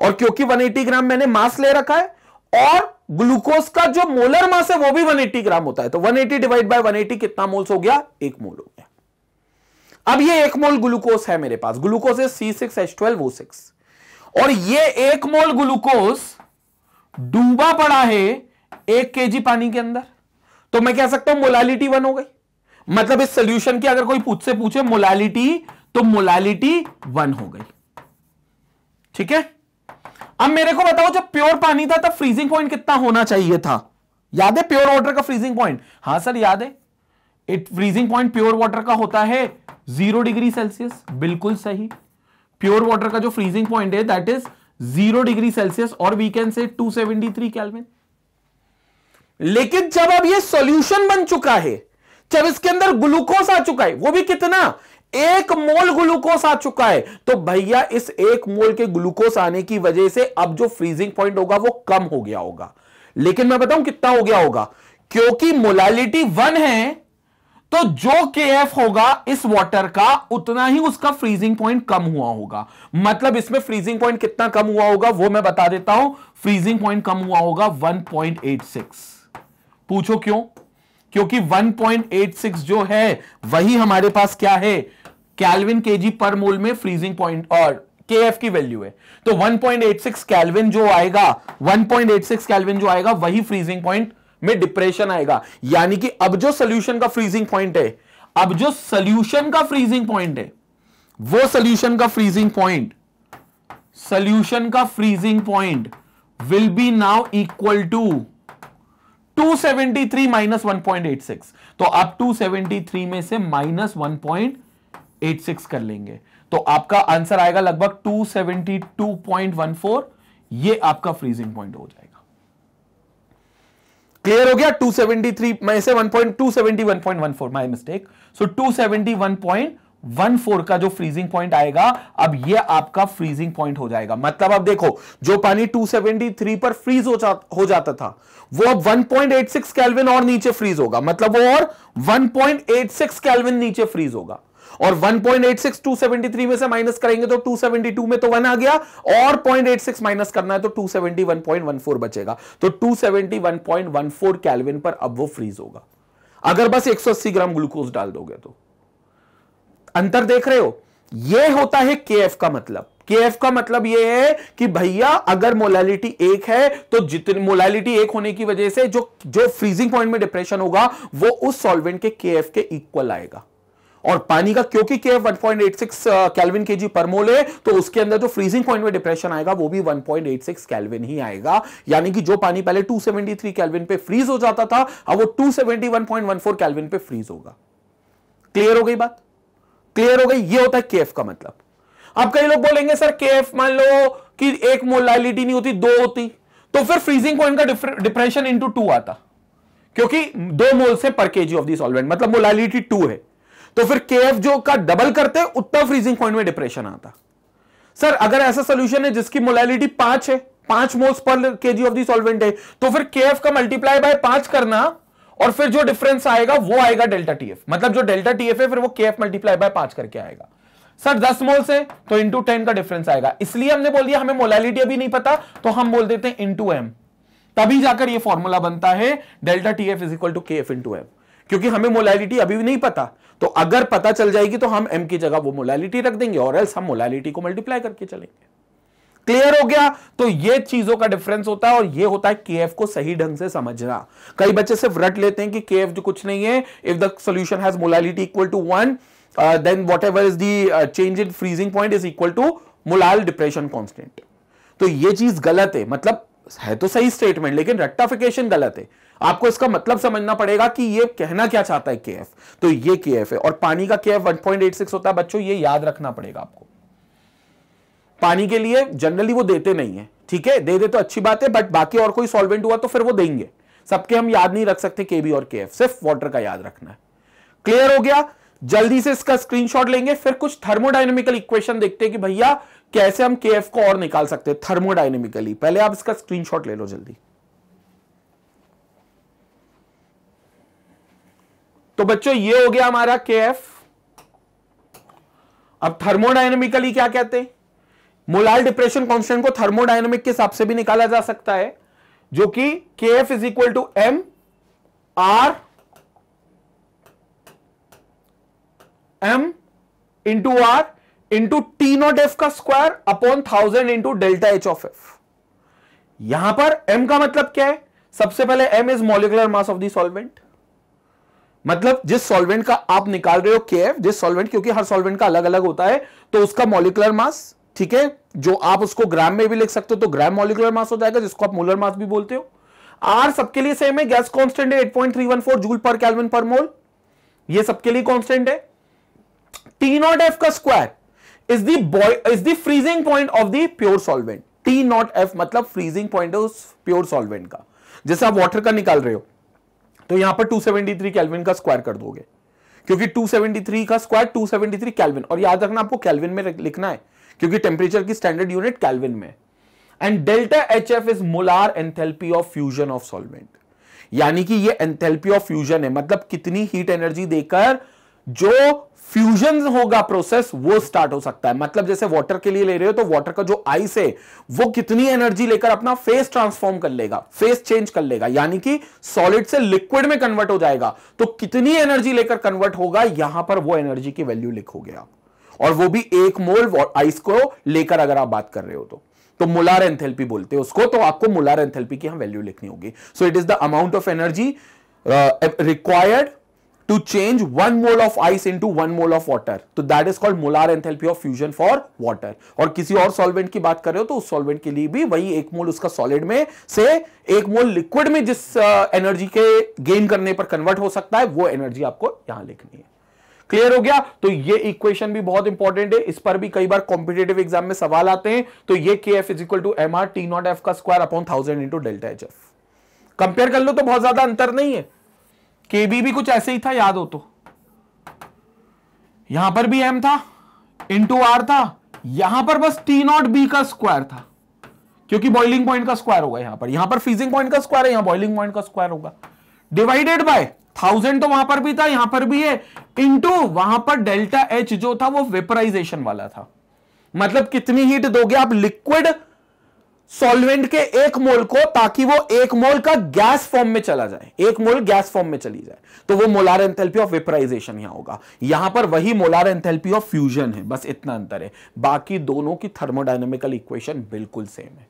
और क्योंकि 180 ग्राम मैंने मास ले रखा है, और ग्लूकोज का जो मोलर मास है, वो भी 180 ग्राम होता है। तो 180 डिवाइड बाय 180 कितना मोल्स हो गया? एक मोल हो गया। अब ये एक मोल ग्लूकोज है मेरे पास। ग्लूकोज है C six H twelve O six और ये एक मोल ग्लूकोज डूबा पड़ा है एक केजी पानी के अंदर। तो मैं कह सकता हूँ मोलालिटी वन हो गई। मतलब इस सोल्यूशन की अगर कोई पूछ से पूछे, मोलालिटी तो मोलालिटी वन हो गई। ठीक है? अब मेरे को बताओ, जब प्योर पानी था, तब फ्रीजिंग पॉइंट कितना होना चाहिए था? याद है प्योर वाटर का फ्रीजिंग पॉइंट हाँ सर, याद है। It freezing point pure water का होता है ज़ीरो डिग्री सेल्सियस बिल्कुल सही। प्योर वाटर का जो फ्रीजिंग पॉइंट है that is zero degree Celsius और वी कैन से 273 केल्विन लेकिन जब अब ये सॉल्यूशन बन चुका है, जब इसके अंदर ग्लूकोज आ चुका है, वो भी कितना? एक मोल ग्लूकोस आ चुका है। तो भैया, इस एक मोल के ग्लूकोज आने की वजह से अब जो फ्रीजिंग पॉइंट होगा, वो कम हो गया होगा। लेकिन मैं बताऊँ कितना हो गया होगा? क्योंकि मोलालिटी वन है तो जो के एफ़ होगा इस वाटर का, उतना ही उसका फ्रीजिंग पॉइंट कम हुआ होगा। मतलब इसमें फ्रीजिंग पॉइंट कितना कम हुआ होगा, वो मैं बता देता हूँ। फ्रीजिंग पॉइंट कम हुआ होगा 1.86 पूछो क्यों? क्योंकि 1.86 जो है, वही हमारे पास क्या है? कैलविन केजी पर मोल में फ्रीजिंग पॉइंट और के एफ़ की वैल्यू है। तो 1.86 कैलविन जो आएगा 1.86 कैलविन जो आएगा, वही फ्रीजिंग पॉइंट में डिप्रेशन आएगा। यानी कि अब जो सोल्यूशन का फ्रीजिंग पॉइंट है, अब जो सोल्यूशन का फ्रीजिंग पॉइंट है, वो सोल्यूशन का फ्रीजिंग पॉइंट सोल्यूशन का freezing point will be now equal to 273 minus 1.86 तो आप 273 में से माइनस 1.86 कर लेंगे। तो आपका आंसर आएगा लगभग 272.14 ये आपका फ्रीजिंग पॉइंट हो जाएगा। क्लियर हो गया? 273 में से 1.271.14 माय मिस्टेक सो 271.14 का जो फ्रीजिंग पॉइंट आएगा अब ये आपका फ्रीजिंग पॉइंट हो जाएगा। मतलब अब देखो जो पानी 273 पर फ्रीज हो, जा, हो जाता था वो अब 1.86 केल्विन और नीचे फ्रीज होगा। मतलब वो और 1.86 केल्विन नीचे फ्रीज होगा। और 1.86 273 में से माइनस करेंगे तो 272 में तो वन आ गया और 0.86 माइनस करना है तो 271.14 बचेगा। तो 271.14 केल्विन पर अब वो फ्रीज होगा। अगर बस 180 ग्राम ग्लूकोज डाल दोगे तो। अंतर देख रहे हो? ये होता है के का मतलब। के का मतलब यह है कि भैया, अगर मोलालिटी एक है तो जितनी मोलालिटी एक होने की वजह से जो जो फ्रीजिंग पॉइंट में डिप्रेशन होगा, वो उस सॉल्वेंट के के के इक्वल आएगा। और पानी का, क्योंकि के एफ़ 1.86 कैल्विन के जी पर मोल है तो उसके अंदर जो फ्रीजिंग पॉइंट में डिप्रेशन आएगा, वो भी 1.86 कैल्विन ही आएगा। यानी कि जो पानी पहले 273 कैल्विन पे फ्रीज हो जाता था, अब वो 271.14 कैल्विन पे फ्रीज होगा। क्लियर हो गई बात? क्लियर हो गई? ये होता है के का मतलब। अब कई लोग बोलेंगे, सर के मान लो कि एक मोलाइलिटी नहीं होती, दो होती। तो फिर फ्रीजिंग पॉइंट का डिप्रेशन इंटू टू आता। क्योंकि दो मोल से पर केजी ऑफ़ दी सॉल्वेंट मतलब मोलाइलिटी टू है। तो फिर के जो का डबल करते उतना फ्रीजिंग पॉइंट में डिप्रेशन आता। सर, अगर ऐसा सोल्यूशन है जिसकी मोलालिटी पाँच है, पाँच moles per KG of the solvent है तो फिर के का मल्टीप्लाई बाय पाँच करना और फिर जो डिफरेंस आएगा, वो आएगा डेल्टा टीएफ मतलब जो डेल्टा टीएफ है, फिर वो के मल्टीप्लाई बाय पाँच करके आएगा। सर, दस मोल से तो इंटू टेन का डिफरेंस आएगा। इसलिए हमने बोल दिया, हमें मोलालिटी अभी नहीं पता तो हम बोल देते हैं इंटू एम तभी जाकर ये फॉर्मूला बनता है delta TF is equal to K F into M क्योंकि हमें मोलालिटी अभी भी नहीं पता। तो अगर पता चल जाएगी तो हम एम की जगह वो मोलालिटी रख देंगे, और एल्स हम मोलालिटी को मल्टीप्लाई करके चलेंगे। क्लियर हो गया? तो ये चीज़ों का डिफरेंस होता है और ये होता है के को सही ढंग से समझना। कई बच्चे सिर्फ़ रट लेते हैं कि के जो कुछ नहीं है। If the solution has molality equal to one then whatever is the change in freezing point is equal to molal depression constant तो ये चीज़ गलत है। मतलब है तो सही स्टेटमेंट लेकिन रेक्टाफिकेशन गलत है। आपको इसका मतलब समझना पड़ेगा कि ये कहना क्या चाहता है के तो ये के है। और पानी का के एफ़ होता है। बच्चों, ये याद रखना पड़ेगा आपको। पानी के लिए जनरली वो देते नहीं है। ठीक है? दे दे तो अच्छी बात है बट बाकी और कोई सॉल्वेंट हुआ तो फिर वो देंगे। सबके हम याद नहीं रख सकते के और के सिर्फ़ वाटर का याद रखना है। क्लियर हो गया? जल्दी से इसका स्क्रीनशॉट लेंगे, फिर कुछ थर्मोडाइनमिकल इक्वेशन देखते हैं कि भैया कैसे हम के को और निकाल सकते हैं थर्मोडाइनमिकली पहले आप इसका स्क्रीनशॉट ले लो जल्दी। तो बच्चों, ये हो गया हमारा के एफ़ अब थर्मोडाइनमिकली क्या कहते हैं? मोलाल डिप्रेशन कांस्टेंट को थर्मोडाइनमिक के हिसाब से भी निकाला जा सकता है, जो कि K F is equal to M R M into R into T not F का square upon thousand into delta H of F यहाँ पर एम का मतलब क्या है? सबसे पहले M is molecular mass of the solvent मतलब जिस सॉल्वेंट का आप निकाल रहे हो के एफ़ जिस सॉल्वेंट क्योंकि हर सॉल्वेंट का अलग अलग होता है तो उसका मॉलिकुलर मास ठीक है? जो आप उसको ग्राम में भी लिख सकते हो तो ग्राम मॉलिकुलर मास हो जाएगा, जिसको आप मोलर मास भी बोलते हो। आर सबके लिए सेम है गैस कांस्टेंट है 8.314 जूल पर कैल्विन पर मोल ये सबके लिए कांस्टेंट है। टी नॉट एफ़ का square is the is the freezing point of the pure solvent T not F मतलब फ्रीजिंग पॉइंट है उस प्योर सॉल्वेंट का। जैसे आप वाटर का निकाल रहे हो तो यहाँ पर 273 केल्विन का स्क्वायर कर दोगे। क्योंकि 273 का स्क्वायर 273 केल्विन और याद रखना आपको केल्विन में लिखना है। क्योंकि टेम्परेचर की स्टैंडर्ड यूनिट कैलविन में and delta H F is molar enthalpy of fusion of solvent यानी कि ये एंथैल्पी ऑफ़ फ्यूजन है। मतलब कितनी हीट एनर्जी देकर जो फ्यूजन होगा प्रोसेस वो स्टार्ट हो सकता है। मतलब जैसे वाटर के लिए ले रहे हो तो वाटर का जो आइस है, वो कितनी एनर्जी लेकर अपना फेस ट्रांसफॉर्म कर लेगा फेस चेंज कर लेगा। यानी कि सॉलिड से लिक्विड में कन्वर्ट हो जाएगा। तो कितनी एनर्जी लेकर कन्वर्ट होगा, यहाँ पर वो एनर्जी की वैल्यू लिखोगे आप। और वो भी एक मोल आइस को लेकर अगर आप बात कर रहे हो तो। तो मोलार एंथेल्पी बोलते हैं उसको तो आपको मोलार एंथेल्पी की हम वैल्यू लिखनी होगी। So it is the amount of energy required to change one mole of ice into one mole of water. तो that is called molar enthalpy of fusion for water और किसी और solvent की बात कर रहे हो तो उस सॉल्वेंट के लिए भी वही एक मोल उसका सॉलिड में से एक मोल लिक्विड में जिस एनर्जी के गेन करने पर कन्वर्ट हो सकता है, वो एनर्जी आपको यहाँ लिखनी है। क्लियर हो गया। तो ये इक्वेशन भी बहुत इंपॉर्टेंट है। इस पर भी कई बार कॉम्पिटेटिव एग्ज़ाम में सवाल आते हैं। तो ये K F is equal to M R T not F का square upon thousand into delta H F compare कर लो तो बहुत ज़्यादा अंतर नहीं है। के बी भी कुछ ऐसे ही था, याद हो तो। यहाँ पर भी एम था इंटू आर था। यहाँ पर बस टी नॉट बी का स्क्वायर था। क्योंकि बॉइलिंग पॉइंट का स्क्वायर होगा यहाँ पर। यहाँ पर फ्रीजिंग पॉइंट का स्क्वायर है, यहाँ बॉइलिंग पॉइंट का स्क्वायर होगा। डिवाइडेड बाय थाउज़ेंड तो वहाँ पर भी था, यहाँ पर भी है। इंटू वहाँ पर डेल्टा एच जो था, वो वेपराइजेशन वाला था। मतलब कितनी हीट दोगे आप लिक्विड सॉल्वेंट के एक मोल को, ताकि वो एक मोल का गैस फॉर्म में चला जाए। एक मोल गैस फॉर्म में चली जाए। तो वो मोलार एंथैल्पी ऑफ़ वेपराइजेशन यहाँ होगा। यहाँ पर वही मोलार एंथैल्पी ऑफ़ फ्यूजन है, बस इतना अंतर है। बाकी दोनों की थर्मोडायनेमिकल इक्वेशन बिल्कुल सेम है।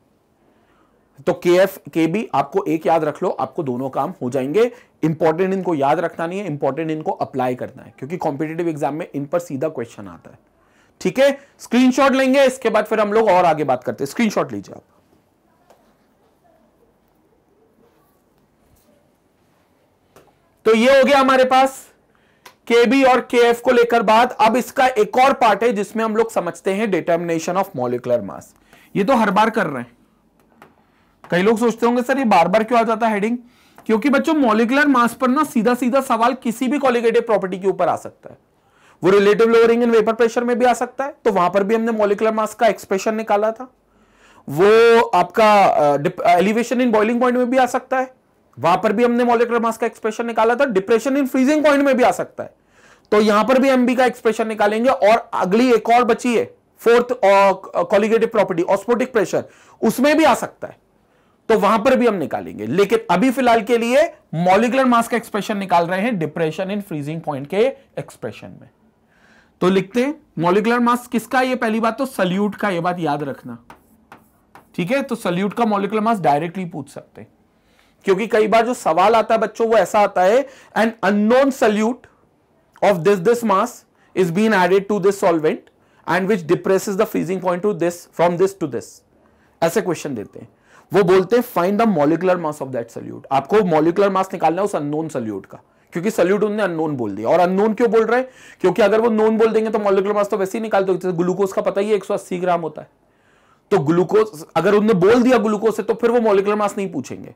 तो के एफ़ के बी आपको एक याद रख लो, आपको दोनों काम हो जाएँगे। इंपॉर्टेंट इनको याद रखना नहीं है इंपॉर्टेंट इनको अप्लाई करना है, क्योंकि कॉम्पिटेटिव एग्ज़ाम में इन पर सीधा क्वेश्चन आता है। ठीक है? स्क्रीनशॉट लेंगे, इसके बाद फिर हम लोग और आगे बात करते हैं। स्क्रीनशॉट लीजिए आप। तो ये हो गया हमारे पास के बी और के एफ़ को लेकर बात। अब इसका एक और पार्ट है जिसमें हम लोग समझते हैं डिटर्मिनेशन ऑफ़ मॉलिकुलर मास ये तो हर बार कर रहे हैं। कई लोग सोचते होंगे, सर, ये बार बार क्यों आ जाता है हेडिंग क्योंकि बच्चों मोलिकुलर मास पर ना सीधा सीधा सवाल किसी भी कॉलिगेटिव प्रॉपर्टी के ऊपर आ सकता है। वो relative lowering in vapour pressure में भी आ सकता है। तो वहाँ पर भी हमने मोलिकुलर मास का एक्सप्रेशन निकाला था। वो आपका एलिवेशन इन बॉइलिंग पॉइंट में भी आ सकता है। वहाँ पर भी हमने मोलिकुलर मास का एक्सप्रेशन निकाला था। डिप्रेशन इन फ्रीजिंग पॉइंट में भी आ सकता है। तो यहाँ पर भी एमबी का एक्सप्रेशन निकालेंगे और अगली एक और बची है fourth colligative property osmotic pressure उसमें भी आ सकता है। तो वहाँ पर भी हम निकालेंगे। लेकिन अभी फ़िलहाल के लिए मॉलिकुलर मास का एक्सप्रेशन निकाल रहे हैं डिप्रेशन इन फ्रीजिंग पॉइंट के एक्सप्रेशन में। तो लिखते हैं मॉलिकुलर मास किसका ये पहली बात तो सल्यूट का, ये बात याद रखना। ठीक है? तो सल्यूट का मॉलिकुलर मास डायरेक्टली पूछ सकते हैं। क्योंकि कई बार जो सवाल आता है बच्चों, वो ऐसा आता है an unknown solute of this this mass is been added to this solvent and which depresses the freezing point to this from this to this ऐसे क्वेश्चन देते हैं। वो बोलते हैं find the molecular mass of that solute आपको molecular mass निकालना है उस अननोन सल्यूट का, क्योंकि सल्यूट उन्होंने अननोन बोल दिया। और अननोन क्यों बोल रहे हैं? क्योंकि अगर वो नोन बोल देंगे तो मॉलिकुलर मास तो वैसे ही निकालते जैसे ग्लूकोज का पता ही 180 ग्राम होता है। तो ग्लूकोज अगर उन्होंने बोल दिया ग्लूकोज से तो फिर वो मॉलिकुलर मास नहीं पूछेंगे।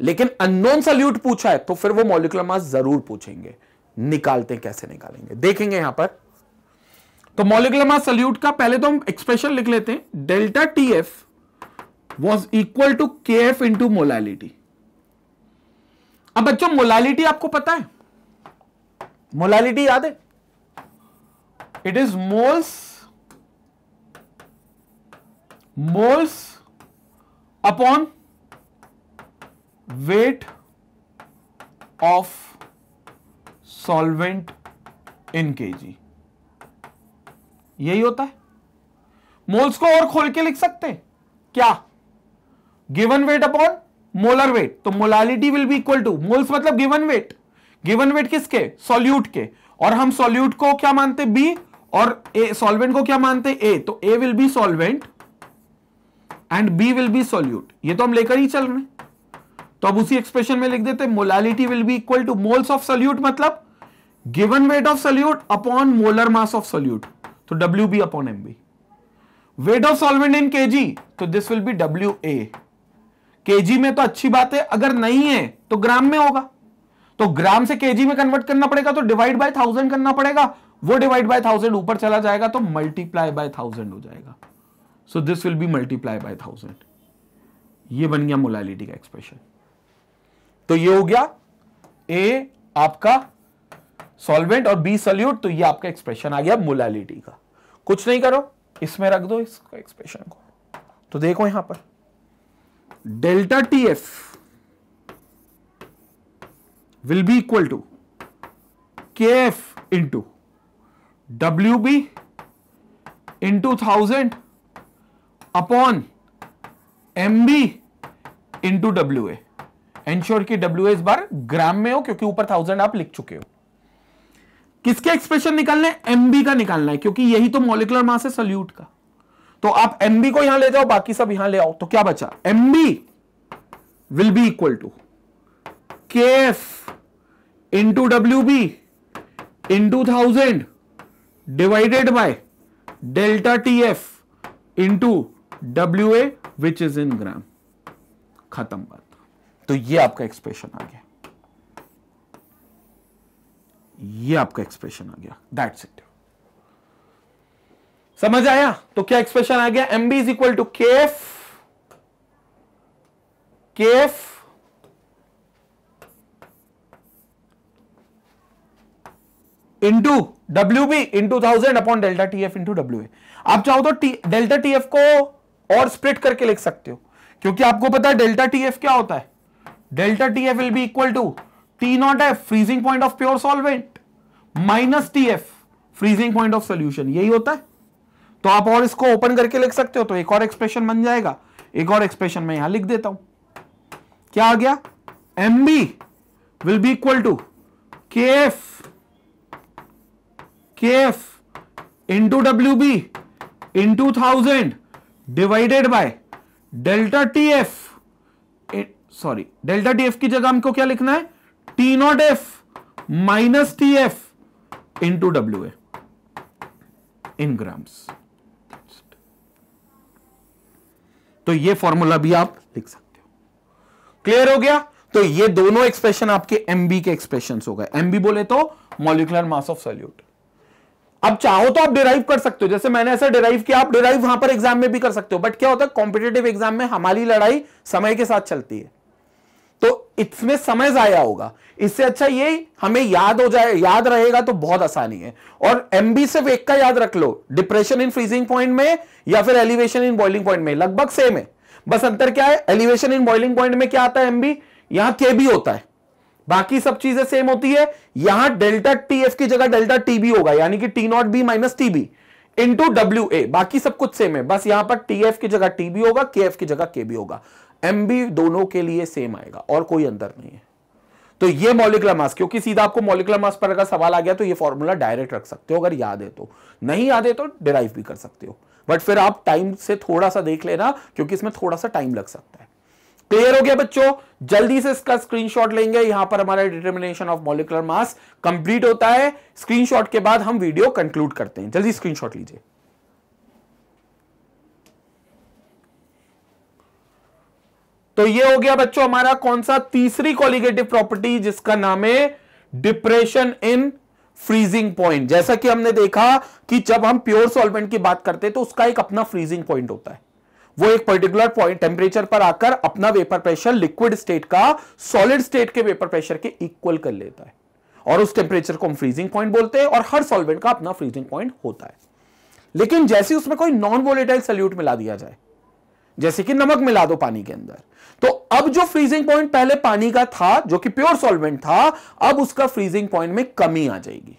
लेकिन अननोन सल्यूट पूछा है तो फिर वो मॉलिकुलर मास ज़रूर पूछेंगे। निकालते कैसे निकालेंगे? देखेंगे यहाँ पर। तो मॉलिकुलर मास सल्यूट का पहले तो हम एक्सप्रेशन लिख लेते हैं delta T F was equal to K F into molality अब बच्चों मोलालिटी आपको पता है? मोलालिटी याद है? It is moles moles upon weight of solvent in KG यही होता है। मोल्स को और खोल के लिख सकते क्या? Given weight upon molar weight तो molality will be equal to moles मतलब गिवन वेट गिवन वेट किसके? सॉल्यूट के. और हम सॉल्यूट को क्या मानते? बी और ए सॉल्वेंट को क्या मानते? ए तो A will be solvent and B will be solute ये तो हम लेकर ही चल रहे तो अब उसी एक्सप्रेशन में लिख देते molality will be equal to moles of solute मतलब given weight of solute upon molar mass of solute तो W B upon M B weight of solvent in KG तो this will be W A KG में तो अच्छी बात है, अगर नहीं है तो ग्राम में होगा। तो ग्राम से केजी में कन्वर्ट करना पड़ेगा तो डिवाइड बाय थाउज़ेंड करना पड़ेगा। वो डिवाइड बाय थाउज़ेंड ऊपर चला जाएगा तो मल्टीप्लाई बाय थाउज़ेंड हो जाएगा। So this will be multiply by thousand ये बन गया मोलालिटी का एक्सप्रेशन तो ये हो गया ए आपका सॉल्वेंट और बी सल्यूट तो ये आपका एक्सप्रेशन आ गया मोलालिटी का। कुछ नहीं करो, इसमें रख दो इसका एक्सप्रेशन को। तो देखो यहाँ पर। Delta TF will be equal to KF into WB into 1000 upon M B into W ensure की डब्ल्यू इस बार ग्राम में हो, क्योंकि ऊपर थाउज़ेंड आप लिख चुके हो। किसके एक्सप्रेशन निकालना निकालने एमबी का निकालना है, क्योंकि यही तो मॉलिकुलर मास है सल्यूट का। तो आप एमबी को यहाँ ले जाओ, बाकी सब यहाँ ले आओ। तो क्या बचा? MB will be equal to K F into W B into thousand divided by delta T F into W A which is in gram खत्म बात। तो ये आपका एक्सप्रेशन आ गया। ये आपका एक्सप्रेशन आ गया। दैट्स इट समझ आया? तो क्या एक्सप्रेशन आ गया? M B is equal to K F K F into W B into thousand upon delta T F into W आप चाहो तो डेल्टा टी एफ़ को और स्प्लिट करके लिख सकते हो। क्योंकि आपको पता है डेल्टा टी एफ़ क्या होता है? Delta T F will be equal to T not F freezing point of pure solvent minus T F freezing point of solution यही होता है। तो आप और इसको ओपन करके लिख सकते हो तो एक और एक्सप्रेशन बन जाएगा। एक और एक्सप्रेशन मैं यहाँ लिख देता हूँ। क्या आ गया? M B will be equal to K F K F into W B into thousand divided by delta T F sorry delta T F की जगह हमको क्या लिखना है? T not F minus T F into W A in grams तो ये formula भी आप लिख सकते हो। क्लियर हो गया? तो ये दोनों एक्सप्रेशन आपके एमबी के एक्सप्रेशन हो गए। एमबी बोले तो मॉलिकुलर मास ऑफ़ सॉल्यूट अब चाहो तो आप डिराइव कर सकते हो। जैसे मैंने ऐसा डिराइव किया, आप डिराइव वहाँ पर एग्ज़ाम में भी कर सकते हो। बट क्या होता है? कॉम्पिटेटिव एग्ज़ाम में हमारी लड़ाई समय के साथ चलती है। तो इसमें समय जाया होगा। इससे अच्छा ये हमें याद हो जाए, याद रहेगा तो बहुत आसानी है। और एमबी सिर्फ़ एक का याद रख लो डिप्रेशन इन फ्रीजिंग पॉइंट में या फिर एलिवेशन इन बॉइलिंग पॉइंट में, लगभग सेम है। बस अंतर क्या है? एलिवेशन इन बॉइलिंग पॉइंट में क्या आता है एमबी यहाँ के भी होता है। बाकी सब चीज़ें सेम होती है। यहाँ डेल्टा टी एफ़ की जगह डेल्टा टी बी होगा, यानी कि T not B minus T B into W A बाकी सब कुछ सेम है। बस यहाँ पर टी एफ़ की जगह टी बी होगा के एफ़ की जगह के बी होगा। एम बी दोनों के लिए सेम आएगा, और कोई अंतर नहीं है। तो ये मॉलिकुलर मास क्योंकि सीधा आपको मॉलिकुलर मास पर अगर सवाल आ गया तो ये फॉर्मूला डायरेक्ट रख सकते हो, अगर याद है तो। नहीं याद है तो डिराइव भी कर सकते हो। बट फिर आप टाइम से थोड़ा सा देख लेना, क्योंकि इसमें थोड़ा सा टाइम लग सकता है। क्लियर हो गया बच्चों? जल्दी से इसका स्क्रीनशॉट लेंगे। यहाँ पर हमारा determination of molecular mass complete होता है। स्क्रीनशॉट के बाद हम वीडियो कंक्लूड करते हैं। जल्दी स्क्रीनशॉट लीजिए। तो ये हो गया बच्चों हमारा कौन सा तीसरी कॉलिगेटिव प्रॉपर्टी जिसका नाम है डिप्रेशन इन फ्रीजिंग पॉइंट जैसा कि हमने देखा कि जब हम प्योर सॉल्वेंट की बात करते हैं तो उसका एक अपना फ्रीजिंग पॉइंट होता है। वो एक पर्टिकुलर पॉइंट टेम्परेचर पर आकर अपना वेपर प्रेशर लिक्विड स्टेट का सॉलिड स्टेट के वेपर प्रेशर के इक्वल कर लेता है। और उस टेम्परेचर को हम फ्रीजिंग पॉइंट बोलते हैं और हर सॉल्वेंट का अपना फ्रीजिंग पॉइंट होता है। लेकिन जैसे उसमें कोई नॉन वोलेटाइल सल्यूट मिला दिया जाए, जैसे कि नमक मिला दो पानी के अंदर तो अब जो फ्रीजिंग पॉइंट पहले पानी का था, जो कि प्योर सॉल्वेंट था, अब उसका फ्रीजिंग पॉइंट में कमी आ जाएगी।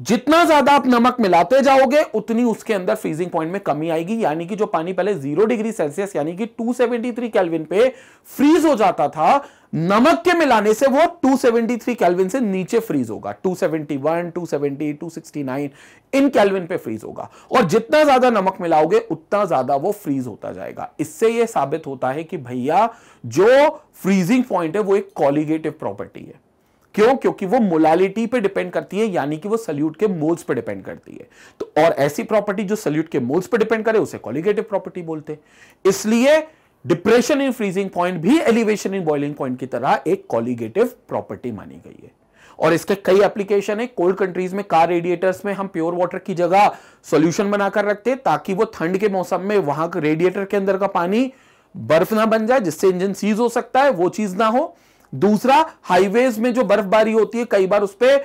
जितना ज़्यादा आप नमक मिलाते जाओगे उतनी उसके अंदर फ्रीजिंग पॉइंट में कमी आएगी। यानी कि जो पानी पहले ज़ीरो डिग्री सेल्सियस यानी कि 273 केल्विन पे फ्रीज हो जाता था नमक के मिलाने से वो 273 केल्विन से नीचे फ्रीज होगा। 271, 270, 269 इन केल्विन पे फ्रीज होगा। और जितना ज़्यादा नमक मिलाओगे उतना ज़्यादा वो फ्रीज होता जाएगा। इससे ये साबित होता है कि भैया जो फ्रीजिंग पॉइंट है वो एक कॉलिगेटिव प्रॉपर्टी है। क्यों? क्योंकि वो मोलालिटी पे डिपेंड करती है, यानी कि वो सल्यूट के मोल्स पे डिपेंड करती है। तो और ऐसी प्रॉपर्टी जो सल्यूट के मोल्स पे डिपेंड करे, उसे कॉलिगेटिव प्रॉपर्टी बोलते हैं। इसलिए डिप्रेशन इन फ्रीजिंग पॉइंट भी एलिवेशन इन बॉइलिंग पॉइंट की तरह एक कॉलिगेटिव प्रॉपर्टी मानी गई है। और इसके कई एप्लीकेशन है। कोल्ड कंट्रीज़ में कार रेडिएटर्स में हम प्योर वाटर की जगह सॉल्यूशन बनाकर रखते हैं, ताकि वो ठंड के मौसम में वहाँ रेडिएटर के अंदर का पानी बर्फ़ ना बन जाए, जिससे इंजन सीज हो सकता है, वो चीज़ ना हो। दूसरा हाईवेज में जो बर्फबारी होती है, कई बार उस पर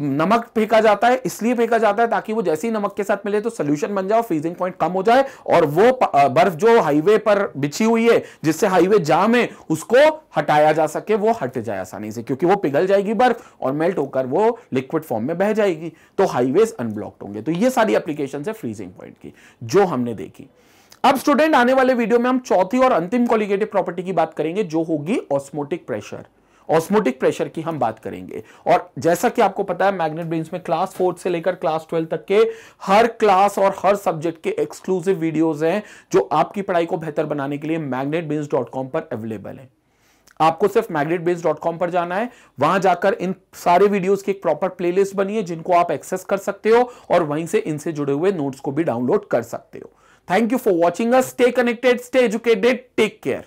नमक फेंका जाता है, इसलिए फेंका जाता है ताकि वो जैसे ही नमक के साथ मिले तो सोल्यूशन बन जाए फ्रीजिंग पॉइंट कम हो जाए और वो बर्फ़ जो हाईवे पर बिछी हुई है, जिससे हाईवे जाम है, उसको हटाया जा सके, वो हट जाए आसानी से, क्योंकि वो पिघल जाएगी बर्फ़ और मेल्ट होकर वो लिक्विड फॉर्म में बह जाएगी। तो हाईवेज अनब्लॉक्ड होंगे। तो ये सारी एप्लीकेशन है फ्रीजिंग पॉइंट की, जो हमने देखी। अब स्टूडेंट आने वाले वीडियो में हम चौथी और अंतिम कॉलिगेटिव प्रॉपर्टी की बात करेंगे, जो होगी ऑस्मोटिक प्रेशर ऑस्मोटिक प्रेशर की हम बात करेंगे। और जैसा कि आपको पता है मैग्नेट ब्रेन्स में क्लास फोर्थ से लेकर क्लास ट्वेल्व तक के हर क्लास और हर सब्जेक्ट के एक्सक्लूसिव वीडियोस हैं, जो आपकी पढ़ाई को बेहतर बनाने के लिए मैग्नेट पर अवेलेबल है। आपको सिर्फ़ मैग्नेटबेस.com पर जाना है। वहाँ जाकर इन सारे वीडियोस की एक प्रॉपर प्लेलिस्ट बनी है, जिनको आप एक्सेस कर सकते हो और वहीं से इनसे जुड़े हुए नोट्स को भी डाउनलोड कर सकते हो। Thank you for watching us. Stay connected, stay educated, take care.